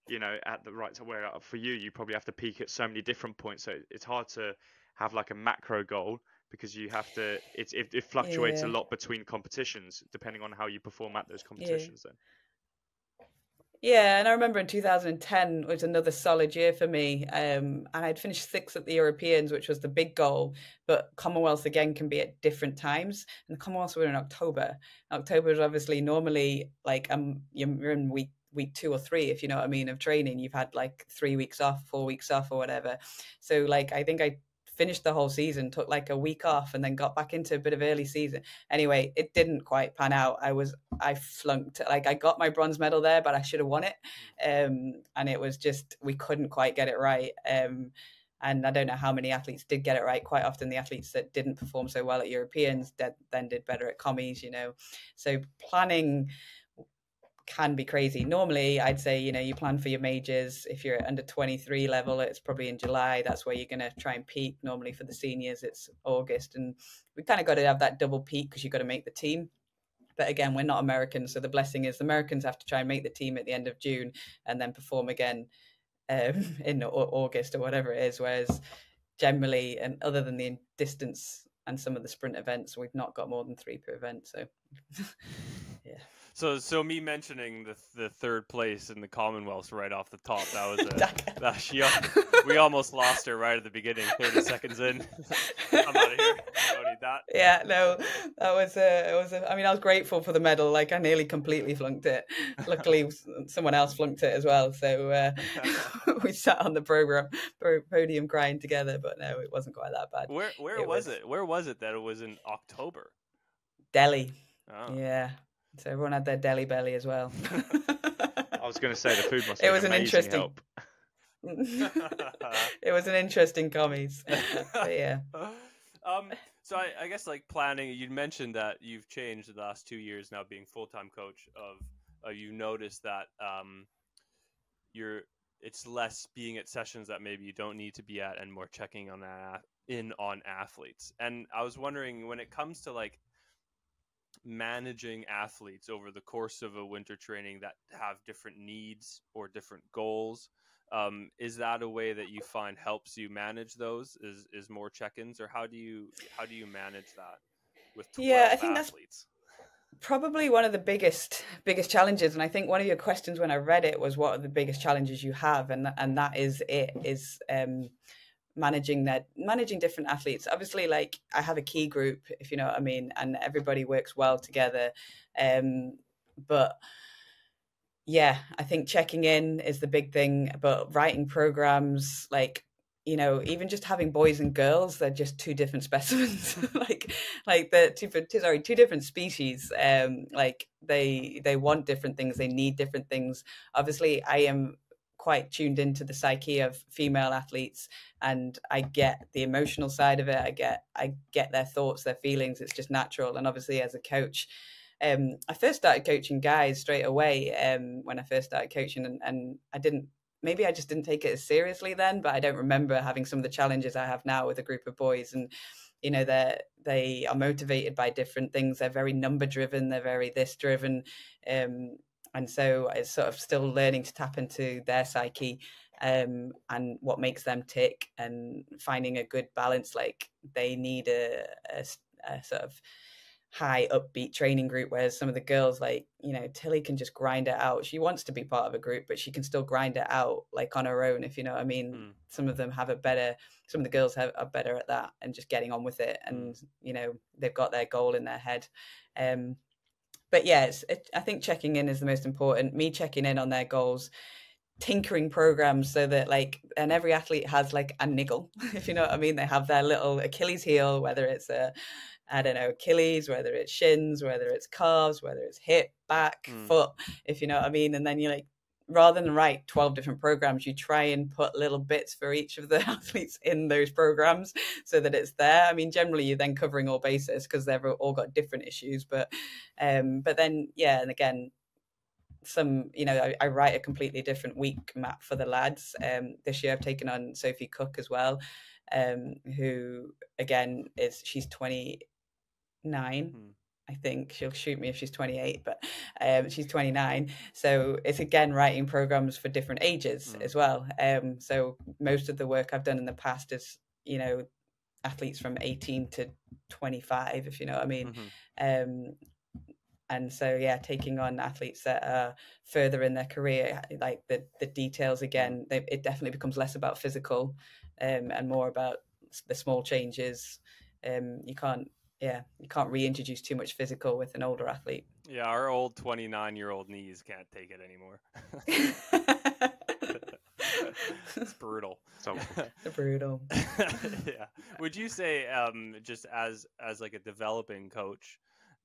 You know, at the right to where for you, you probably have to peak at so many different points. So it's hard to have like a macro goal because you have to. It it, it fluctuates yeah. a lot between competitions depending on how you perform at those competitions. Yeah. Then. Yeah, and I remember in 2010 was another solid year for me. Um, and I'd finished sixth at the Europeans, which was the big goal. But Commonwealth again can be at different times, and the Commonwealths were in October. October is obviously normally like um you're in week week two or three, if you know what I mean, of training. You've had like three weeks off, four weeks off, or whatever. So like I think I finished the whole season, took like a week off, and then got back into a bit of early season. Anyway, it didn't quite pan out. I was I flunked. Like I got my bronze medal there, but I should have won it. Um, and it was just we couldn't quite get it right. Um, and I don't know how many athletes did get it right. Quite often, the athletes that didn't perform so well at Europeans then did better at commies. You know, so planning can be crazy. Normally, I'd say, you know, you plan for your majors. If you're under 23 level, it's probably in July. That's where you're going to try and peak. Normally, for the seniors, it's August. And we kind of got to have that double peak because you've got to make the team. But again, we're not Americans. So the blessing is the Americans have to try and make the team at the end of June and then perform again um, in August or whatever it is. Whereas generally, and other than the distance and some of the sprint events, we've not got more than three per event. So, yeah. So so me mentioning the the third place in the Commonwealths right off the top that was a, that she we almost lost her right at the beginning 30 seconds in. I'm out of here don't need that. Yeah no that was a it was a, I mean I was grateful for the medal like I nearly completely flunked it. Luckily someone else flunked it as well so uh, we sat on the program podium crying together but no it wasn't quite that bad. Where where was, was it? Where was it that it was in October? Delhi. Oh. yeah so everyone had their deli belly as well. I was going to say the food must. It was an interesting. Help. it was an interesting commies. But yeah. Um. So I, I guess like planning. You mentioned that you've changed the last two years now being full time coach. Of uh, you noticed that um, you're it's less being at sessions that maybe you don't need to be at and more checking on that in on athletes. And I was wondering when it comes to like managing athletes over the course of a winter training that have different needs or different goals um, is that a way that you find helps you manage those is is more check-ins or how do you how do you manage that with yeah i think athletes? that's probably one of the biggest biggest challenges and i think one of your questions when i read it was what are the biggest challenges you have and and that is it is um managing that managing different athletes. Obviously like i have a key group if you know what i mean and everybody works well together um but yeah i think checking in is the big thing but writing programs like you know even just having boys and girls they're just two different specimens. Like like they're two sorry two different species um like they they want different things they need different things. Obviously i am quite tuned into the psyche of female athletes and I get the emotional side of it. I get I get their thoughts, their feelings. It's just natural. And obviously as a coach, um, I first started coaching guys straight away um, when I first started coaching and, and I didn't maybe I just didn't take it as seriously then, but I don't remember having some of the challenges I have now with a group of boys and you know they're they are motivated by different things they're very number driven they're very this driven um, and so it's sort of still learning to tap into their psyche um, and what makes them tick and finding a good balance like they need a, a, a, sort of high upbeat training group whereas some of the girls like you know tilly can just grind it out she wants to be part of a group but she can still grind it out like on her own if you know what i mean mm. some of them have a better some of the girls have, are better at that and just getting on with it and mm. you know they've got their goal in their head um but yeah, it, I think checking in is the most important. Me checking in on their goals, tinkering programs so that like, and every athlete has like a niggle, if you know what I mean. They have their little Achilles heel, whether it's a, I don't know, Achilles, whether it's shins, whether it's calves, whether it's hip, back, mm. foot, if you know what I mean. And then you like rather than write 12 different programs you try and put little bits for each of the athletes in those programs so that it's there. I mean generally you're then covering all bases because they've all got different issues but um but then yeah and again some you know I, I, write a completely different week map for the lads. Um this year i've taken on sophie cook as well um who again is she's 29 mm. I think she'll shoot me if she's 28, but um, she's 29. So it's again writing programs for different ages mm. as well. Um, so most of the work I've done in the past is, you know, athletes from 18 to 25, if you know what I mean. Mm-hmm. Um, and so yeah, taking on athletes that are further in their career, like the the details again, they, it definitely becomes less about physical um, and more about the small changes. Um, you can't yeah, you can't reintroduce too much physical with an older athlete. Yeah, our old 29 year old knees can't take it anymore. it's brutal. So brutal. yeah. Would you say, um, just as as like a developing coach,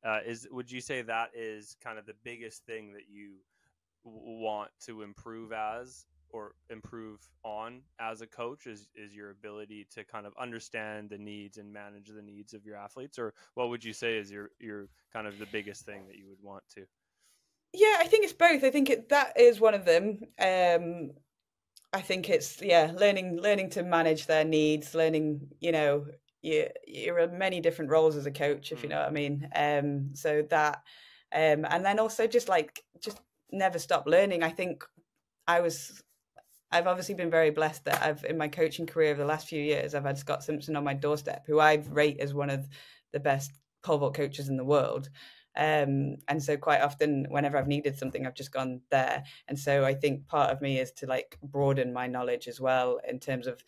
uh, is would you say that is kind of the biggest thing that you want to improve as or improve on as a coach is is your ability to kind of understand the needs and manage the needs of your athletes? Or what would you say is your your kind of the biggest thing that you would want to? Yeah i think it's both. I think it, that is one of them. Um i think it's yeah learning learning to manage their needs learning you know you you're in many different roles as a coach if mm. you know what i mean. Um so that um and then also just like just never stop learning. I think i was I've obviously been very blessed that I've in my coaching career over the last few years I've had Scott Simpson on my doorstep, who I rate as one of the best pole vault coaches in the world. Um, and so quite often, whenever I've needed something, I've just gone there. And so I think part of me is to like broaden my knowledge as well in terms of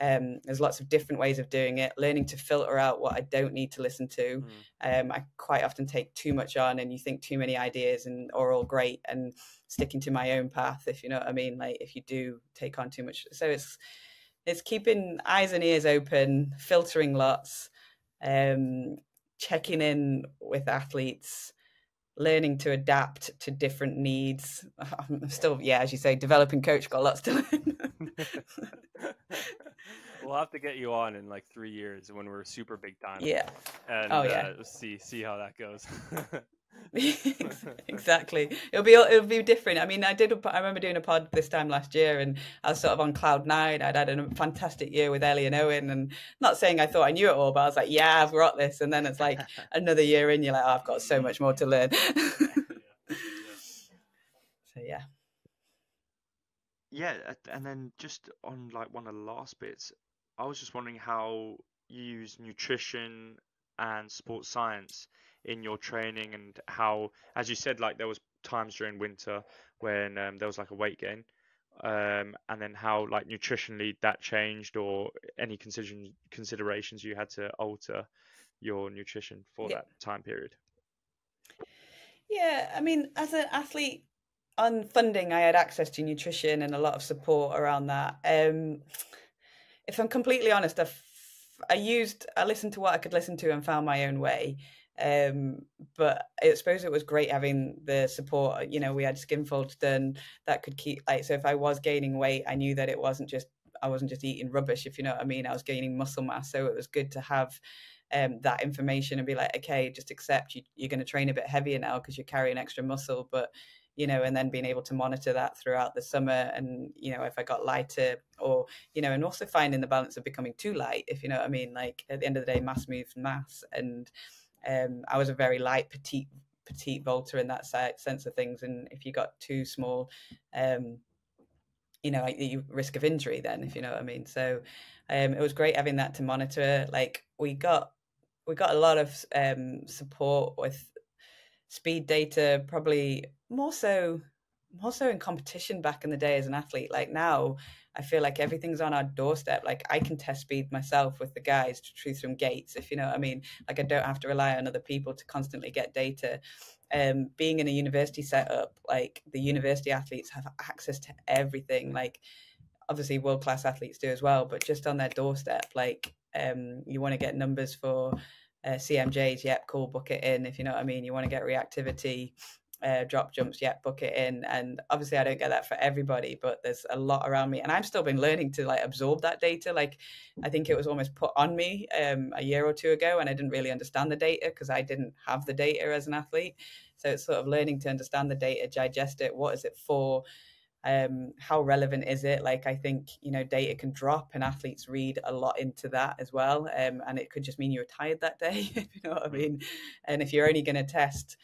um, there's lots of different ways of doing it. Learning to filter out what I don't need to listen to. Mm. Um, I quite often take too much on, and you think too many ideas and are all great, and sticking to my own path. If you know what I mean, like if you do take on too much, so it's it's keeping eyes and ears open, filtering lots, um, checking in with athletes, learning to adapt to different needs. I'm still, yeah, as you say, developing coach, got lots to learn. we'll have to get you on in like three years when we're super big time. Yeah. And oh, yeah. Uh, see see how that goes. exactly. It'll be it'll be different. I mean, I did. I remember doing a pod this time last year, and I was sort of on cloud nine. I'd had a fantastic year with Ellie and Owen, and not saying I thought I knew it all, but I was like, yeah, I've got this. And then it's like another year in, you're like, oh, I've got so much more to learn. so yeah. Yeah, and then just on like one of the last bits, I was just wondering how you use nutrition and sports science in your training and how, as you said, like there was times during winter when um, there was like a weight gain, um, and then how like nutritionally that changed or any consideration considerations you had to alter your nutrition for yeah. that time period. Yeah, I mean, as an athlete on funding, I had access to nutrition and a lot of support around that. Um, if I'm completely honest, I, I used, I listened to what I could listen to and found my own way. Um, but I suppose it was great having the support. You know, we had skinfolds done that could keep like so if I was gaining weight, I knew that it wasn't just I wasn't just eating rubbish, if you know what I mean. I was gaining muscle mass. So it was good to have um, that information and be like, okay, just accept you, you're going to train a bit heavier now because you're carrying extra muscle, but you know, and then being able to monitor that throughout the summer. And, you know, if I got lighter or, you know, and also finding the balance of becoming too light, if you know what I mean, like at the end of the day, mass moves mass. And um, I was a very light, petite, petite vaulter in that sense of things. And if you got too small, um, you know, you risk of injury then, if you know what I mean. So um, it was great having that to monitor. Like we got, we got a lot of um, support with speed data probably more so more so in competition back in the day as an athlete. Like now i feel like everything's on our doorstep. Like i can test speed myself with the guys to truth from gates if you know what i mean. Like i don't have to rely on other people to constantly get data. Um being in a university setup like the university athletes have access to everything. Like obviously world class athletes do as well but just on their doorstep like um you want to get numbers for uh, CMJs, yep, cool, book it in. If you know what I mean, you want to get reactivity, uh, drop jumps, yet, book it in. And obviously, I don't get that for everybody, but there's a lot around me, and I've still been learning to like absorb that data. Like, I think it was almost put on me um, a year or two ago, and I didn't really understand the data because I didn't have the data as an athlete. So it's sort of learning to understand the data, digest it. What is it for? um, how relevant is it? Like, I think, you know, data can drop and athletes read a lot into that as well. Um, and it could just mean you were tired that day, you know what I mean. And if you're only going to test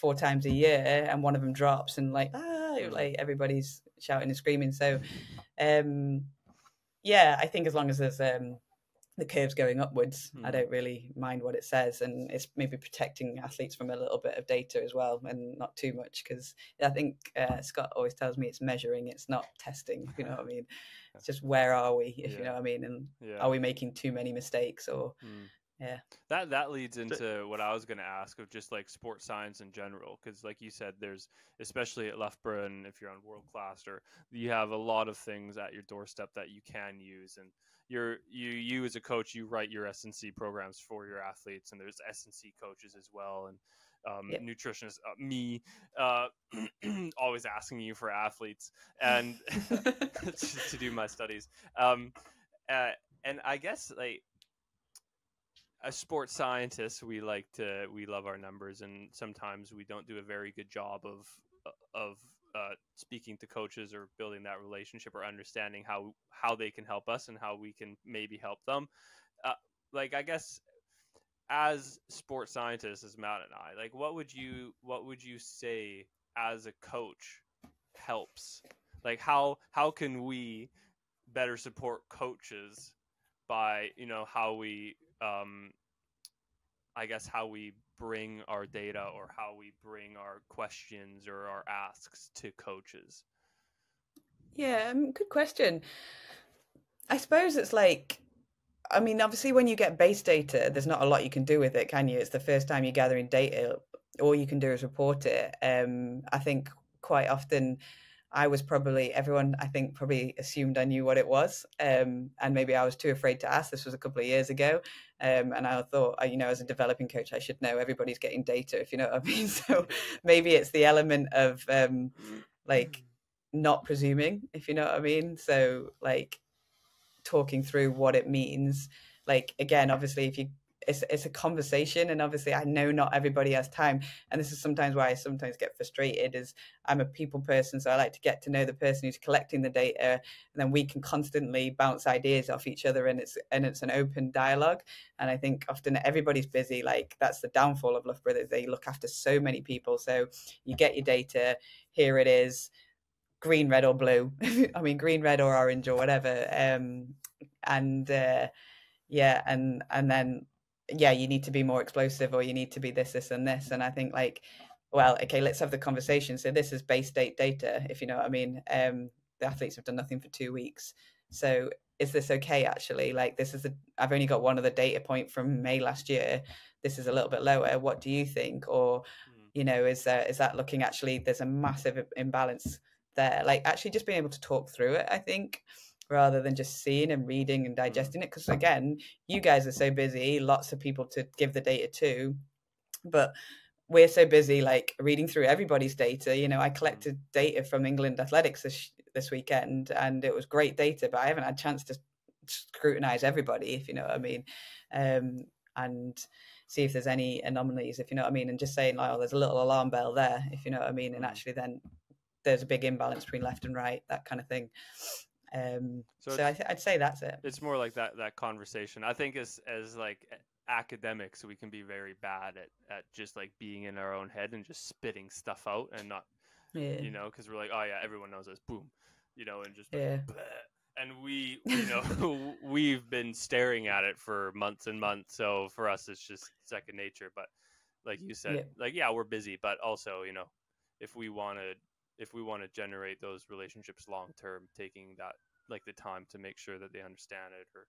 four times a year and one of them drops and like, ah, like everybody's shouting and screaming. So, um, yeah, I think as long as there's, um, the curve's going upwards. I hmm. don't really mind what it says, and it's maybe protecting athletes from a little bit of data as well, and not too much because I think uh, Scott always tells me it's measuring, it's not testing. You know what I mean, it's just where are we? If yeah. you know what I mean, and yeah. are we making too many mistakes or? Mm. Yeah. That that leads into what I was going to ask of just like sports science in general, because like you said, there's especially at Loughborough, and if you're on world class, or you have a lot of things at your doorstep that you can use, and you're you you as a coach you write your S&C programs for your athletes and there's S&C coaches as well and um, yep. nutritionists uh, me uh, always asking you for athletes and to, to, do my studies um, uh, and I guess like as sports scientists we like to we love our numbers and sometimes we don't do a very good job of of uh, speaking to coaches or building that relationship or understanding how how they can help us and how we can maybe help them. Uh, like I guess as sports scientists, as Matt and I, like what would you what would you say as a coach helps? Like how how can we better support coaches by you know how we um, I guess how we bring our data or how we bring our questions or our asks to coaches? Yeah, um, good question. I suppose it's like, I mean, obviously, when you get base data, there's not a lot you can do with it, can you? It's the first time you're gathering data. All you can do is report it. Um, I think quite often I was probably everyone I think probably assumed I knew what it was, um, and maybe I was too afraid to ask. This was a couple of years ago, um, and I thought, uh, you know, as a developing coach, I should know everybody's getting data, if you know what I mean. So maybe it's the element of um, like not presuming, if you know what I mean. So like talking through what it means. Like again, obviously, if you it's it's a conversation and obviously i know not everybody has time and this is sometimes why i sometimes get frustrated is i'm a people person so i like to get to know the person who's collecting the data and then we can constantly bounce ideas off each other and it's and it's an open dialogue and i think often everybody's busy like that's the downfall of Loughborough they look after so many people so you get your data here it is green red or blue i mean green red or orange or whatever um and uh yeah and and then yeah, you need to be more explosive or you need to be this, this, and this. And I think like, well, okay, let's have the conversation. So this is base state data, if you know what I mean. Um, the athletes have done nothing for two weeks. So is this okay actually? Like this is the I've only got one other data point from May last year. This is a little bit lower. What do you think? Or, mm. you know, is that is that looking actually there's a massive imbalance there? Like actually just being able to talk through it, I think rather than just seeing and reading and mm. digesting it. Because again, you guys are so busy, lots of people to give the data to, but we're so busy like reading through everybody's data. You know, I collected data from England Athletics this this weekend, and it was great data, but I haven't had a chance to scrutinize everybody, if you know what I mean, um, and see if there's any anomalies, if you know what I mean, and just saying like, oh, there's a little alarm bell there, if you know what I mean, and mm. actually then there's a big imbalance between left and right, that kind of thing. Um, so, so I would say that's it. It's more like that that conversation. I think as as like academics, we can be very bad at at just like being in our own head and just spitting stuff out and not, yeah. you know, because we're like, oh yeah, everyone knows this, boom, you know, and just yeah. and we, you know, we've been staring at it for months and months. So for us, it's just second nature. But like you said, yeah. like yeah, we're busy, but also, you know, if we want to if we want to generate those relationships long term, taking that like the time to make sure that they understand it or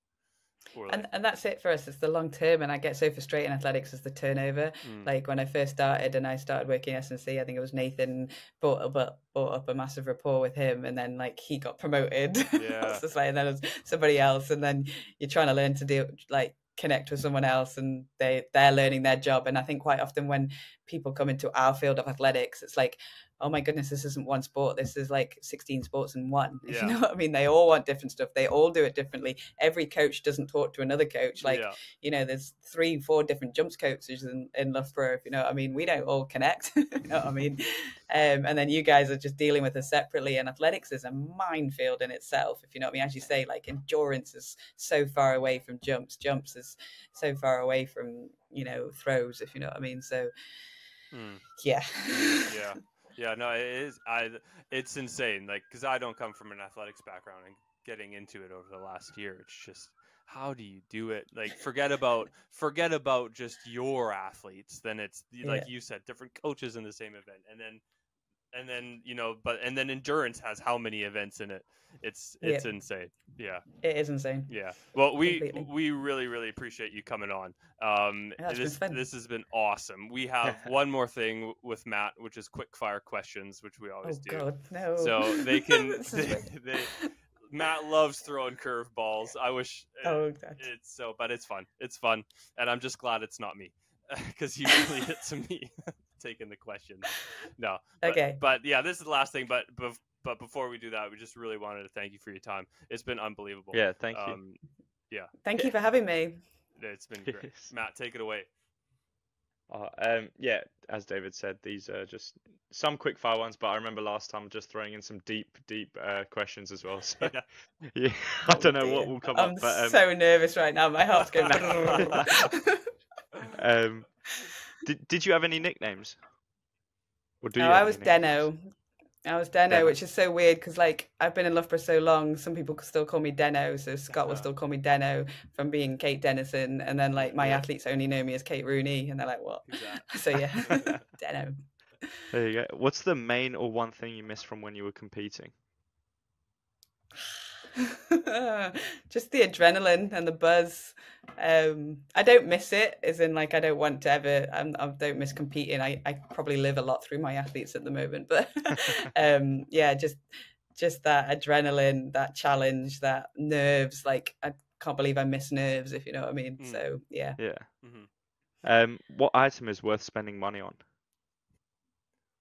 like... and and that's it for us. It's the long term, and I get so frustrated in athletics as the turnover. Mm. Like when I first started and I started working at S&C, I think it was Nathan brought up brought up a massive rapport with him, and then like he got promoted. Yeah, just like and then it was somebody else, and then you're trying to learn to do like connect with someone else and they they're learning their job and i think quite often when people come into our field of athletics it's like oh my goodness, this isn't one sport. This is like 16 sports in one. Yeah. You know what I mean? They all want different stuff. They all do it differently. Every coach doesn't talk to another coach. Like, yeah. you know, there's three, four different jumps coaches in, in Loughborough. You know what I mean? We don't all connect. you know what I mean? Um, and then you guys are just dealing with it separately. And athletics is a minefield in itself. If you know what I mean? As you say, like endurance is so far away from jumps. Jumps is so far away from, you know, throws, if you know what I mean. So, hmm. yeah. yeah. Yeah, no, it is. I it's insane. Like, because I don't come from an athletics background, and getting into it over the last year, it's just how do you do it? Like, forget about forget about just your athletes. Then it's like yeah. you said, different coaches in the same event, and then and then you know, but and then endurance has how many events in it? It's it's yeah. insane. Yeah, it is insane. Yeah. Well, we Completely. we really really appreciate you coming on. Um, yeah, this this has been awesome. We have one more thing with Matt, which is quick fire questions, which we always oh, do. God, no. So they can. they, they, Matt loves throwing curveballs. I wish. Oh, exactly. It's so, but it's fun. It's fun, and I'm just glad it's not me because he really hits me taking the questions. No. But, okay. But yeah, this is the last thing. But but before we do that, we just really wanted to thank you for your time. It's been unbelievable. Yeah, thank you. Um, yeah. Thank you for having me. It's been great. Matt, take it away. Uh, um, yeah, as David said, these are just some quick fire ones, but I remember last time just throwing in some deep, deep uh, questions as well. So yeah, yeah I don't know what will come I'm up. But, um... I'm so nervous right now. My heart's going. um, did Did you have any nicknames? Or do no, I was Deno. I was Deno, Deno. which is so weird because like I've been in love for so long, some people still call me Deno, so Scott will Uh-huh. still call me Deno from being Kate Dennison, and then like my Yeah. athletes only know me as Kate Rooney, and they're like, "What?" That? So yeah, Deno. There you go. What's the main or one thing you missed from when you were competing? Just the adrenaline and the buzz. Um, I don't miss it, as in like I don't want to ever. I'm, I don't miss competing. I, I probably live a lot through my athletes at the moment, but um, yeah, just just that adrenaline, that challenge, that nerves. Like I can't believe I miss nerves, if you know what I mean. Mm. So yeah, Yeah. Mhm. Um, what item is worth spending money on?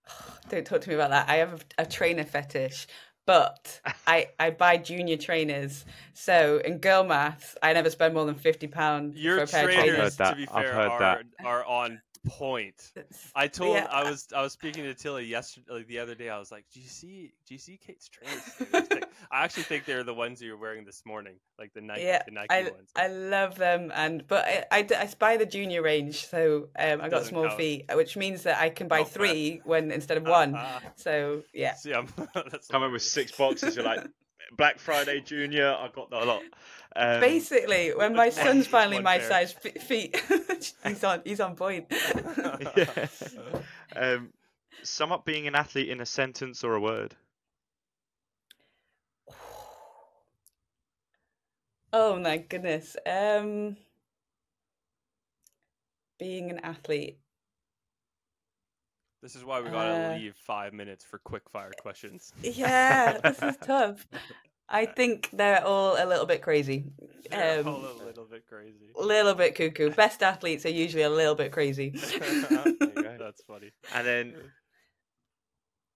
don't talk to me about that. I have a, a trainer fetish. But I, I buy junior trainers. So in girl maths, I never spend more than fifty pounds for a pair of I've trainers, trainers. to be I've fair, heard are that. are on point. I told Yeah. I was I was speaking to Tilly yesterday like the other day. I was like, "Do you see do you see Kate's trainers?" today?" She's like, I actually think they're the ones you're wearing this morning, like the Nike yeah, the Nike I, ones. I love them, and but I, I buy the junior range, so um, I got small count. feet, which means that I can buy Oh, crap. three when instead of one. Ah, So yeah, see, I'm- that's Come in with six boxes. You're like Black Friday Junior. I got that a lot. Um, basically, when my son's finally my pair. size f- feet, he's on he's on point. yeah. um, sum up being an athlete in a sentence or a word. Oh my goodness. Um being an athlete. This is why we gotta Uh, leave five minutes for quick fire questions. Yeah, this is tough. I think they're all a little bit crazy. They're Um, all a little bit crazy. A little bit cuckoo. Best athletes are usually a little bit crazy. That's funny. And then,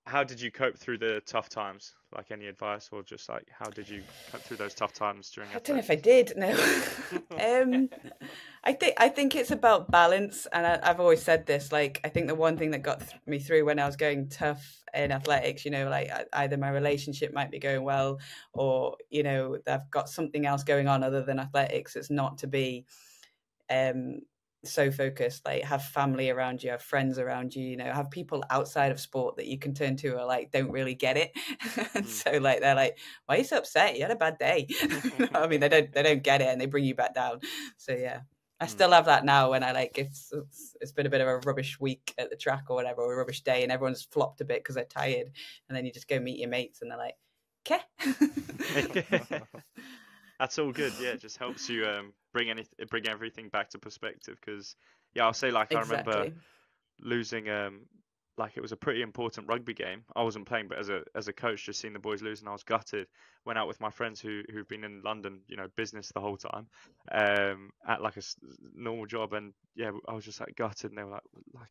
how did you cope through the tough times? Like any advice, or just like how did you cope through those tough times during? I don't know if I did. No. um, I think I think it's about balance, and I, I've always said this. Like, I think the one thing that got th- me through when I was going tough in athletics, you know, like I- either my relationship might be going well, or you know, I've got something else going on other than athletics. It's not to be um so focused like have family around you have friends around you you know have people outside of sport that you can turn to or like don't really get it and Mm. so like they're like why are you so upset you had a bad day i mean they don't they don't get it and they bring you back down so yeah I Mm. still have that now when I like if it's, it's been a bit of a rubbish week at the track or whatever, or a rubbish day, and everyone's flopped a bit because they're tired, and then you just go meet your mates, and they're like, "Okay." That's all good. Yeah, it just helps you um, bring any bring everything back to perspective. Because yeah, I'll say like I remember losing um like it was a pretty important rugby game. I wasn't playing, but as a as a coach, just seeing the boys lose, and I was gutted. Went out with my friends who who've been in London, you know, business the whole time, um, at like a normal job, and yeah, I was just like gutted, and they were like, like,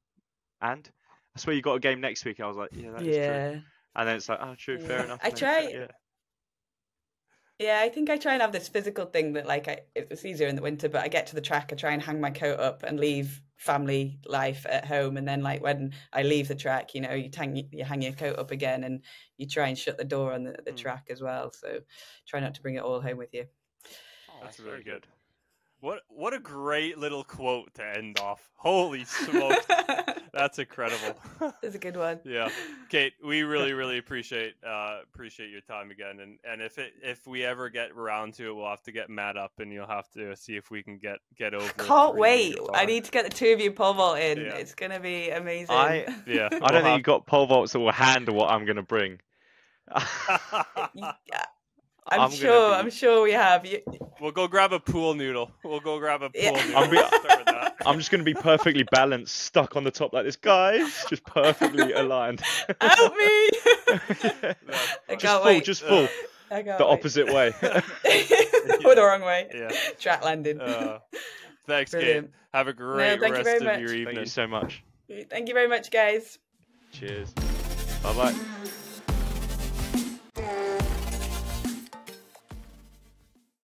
and I swear you got a game next week. I was like, yeah, that is true. Yeah. And then it's like, oh, true, fair enough. I and then it's like, try- yeah. Yeah, I think I try and have this physical thing that like I it's easier in the winter, but I get to the track, I try and hang my coat up and leave family life at home, and then like when I leave the track, you know, you hang you hang your coat up again, and you try and shut the door on the, the Mm. track as well. So try not to bring it all home with you. Oh, That's very really good. What what a great little quote to end off. Holy smokes. That's incredible. That's a good one. yeah. Kate, we really, really appreciate uh appreciate your time again. And and if it if we ever get around to it, we'll have to get Matt up and you'll have to see if we can get get over. Can't three wait. I need to get the two of you pole vault in. Yeah. It's gonna be amazing. I- Yeah. I don't think you've got pole vaults that will handle what I'm gonna bring. Yeah, I'm, I'm sure. be- I'm sure we have. You, we'll go grab a pool noodle. We'll go grab a pool Yeah. noodle. I'm be- We'll start with that. I'm just gonna be perfectly balanced, stuck on the top like this, guys, just perfectly aligned. help me! That's just can't full, wait. just full, the wait. opposite way. or the wrong way. Yeah. Track landing. Uh, thanks, Brilliant. Kate. Have a great thank you rest very of much. your evening. Thank you so much. Thank you very much, guys. Cheers. Bye bye.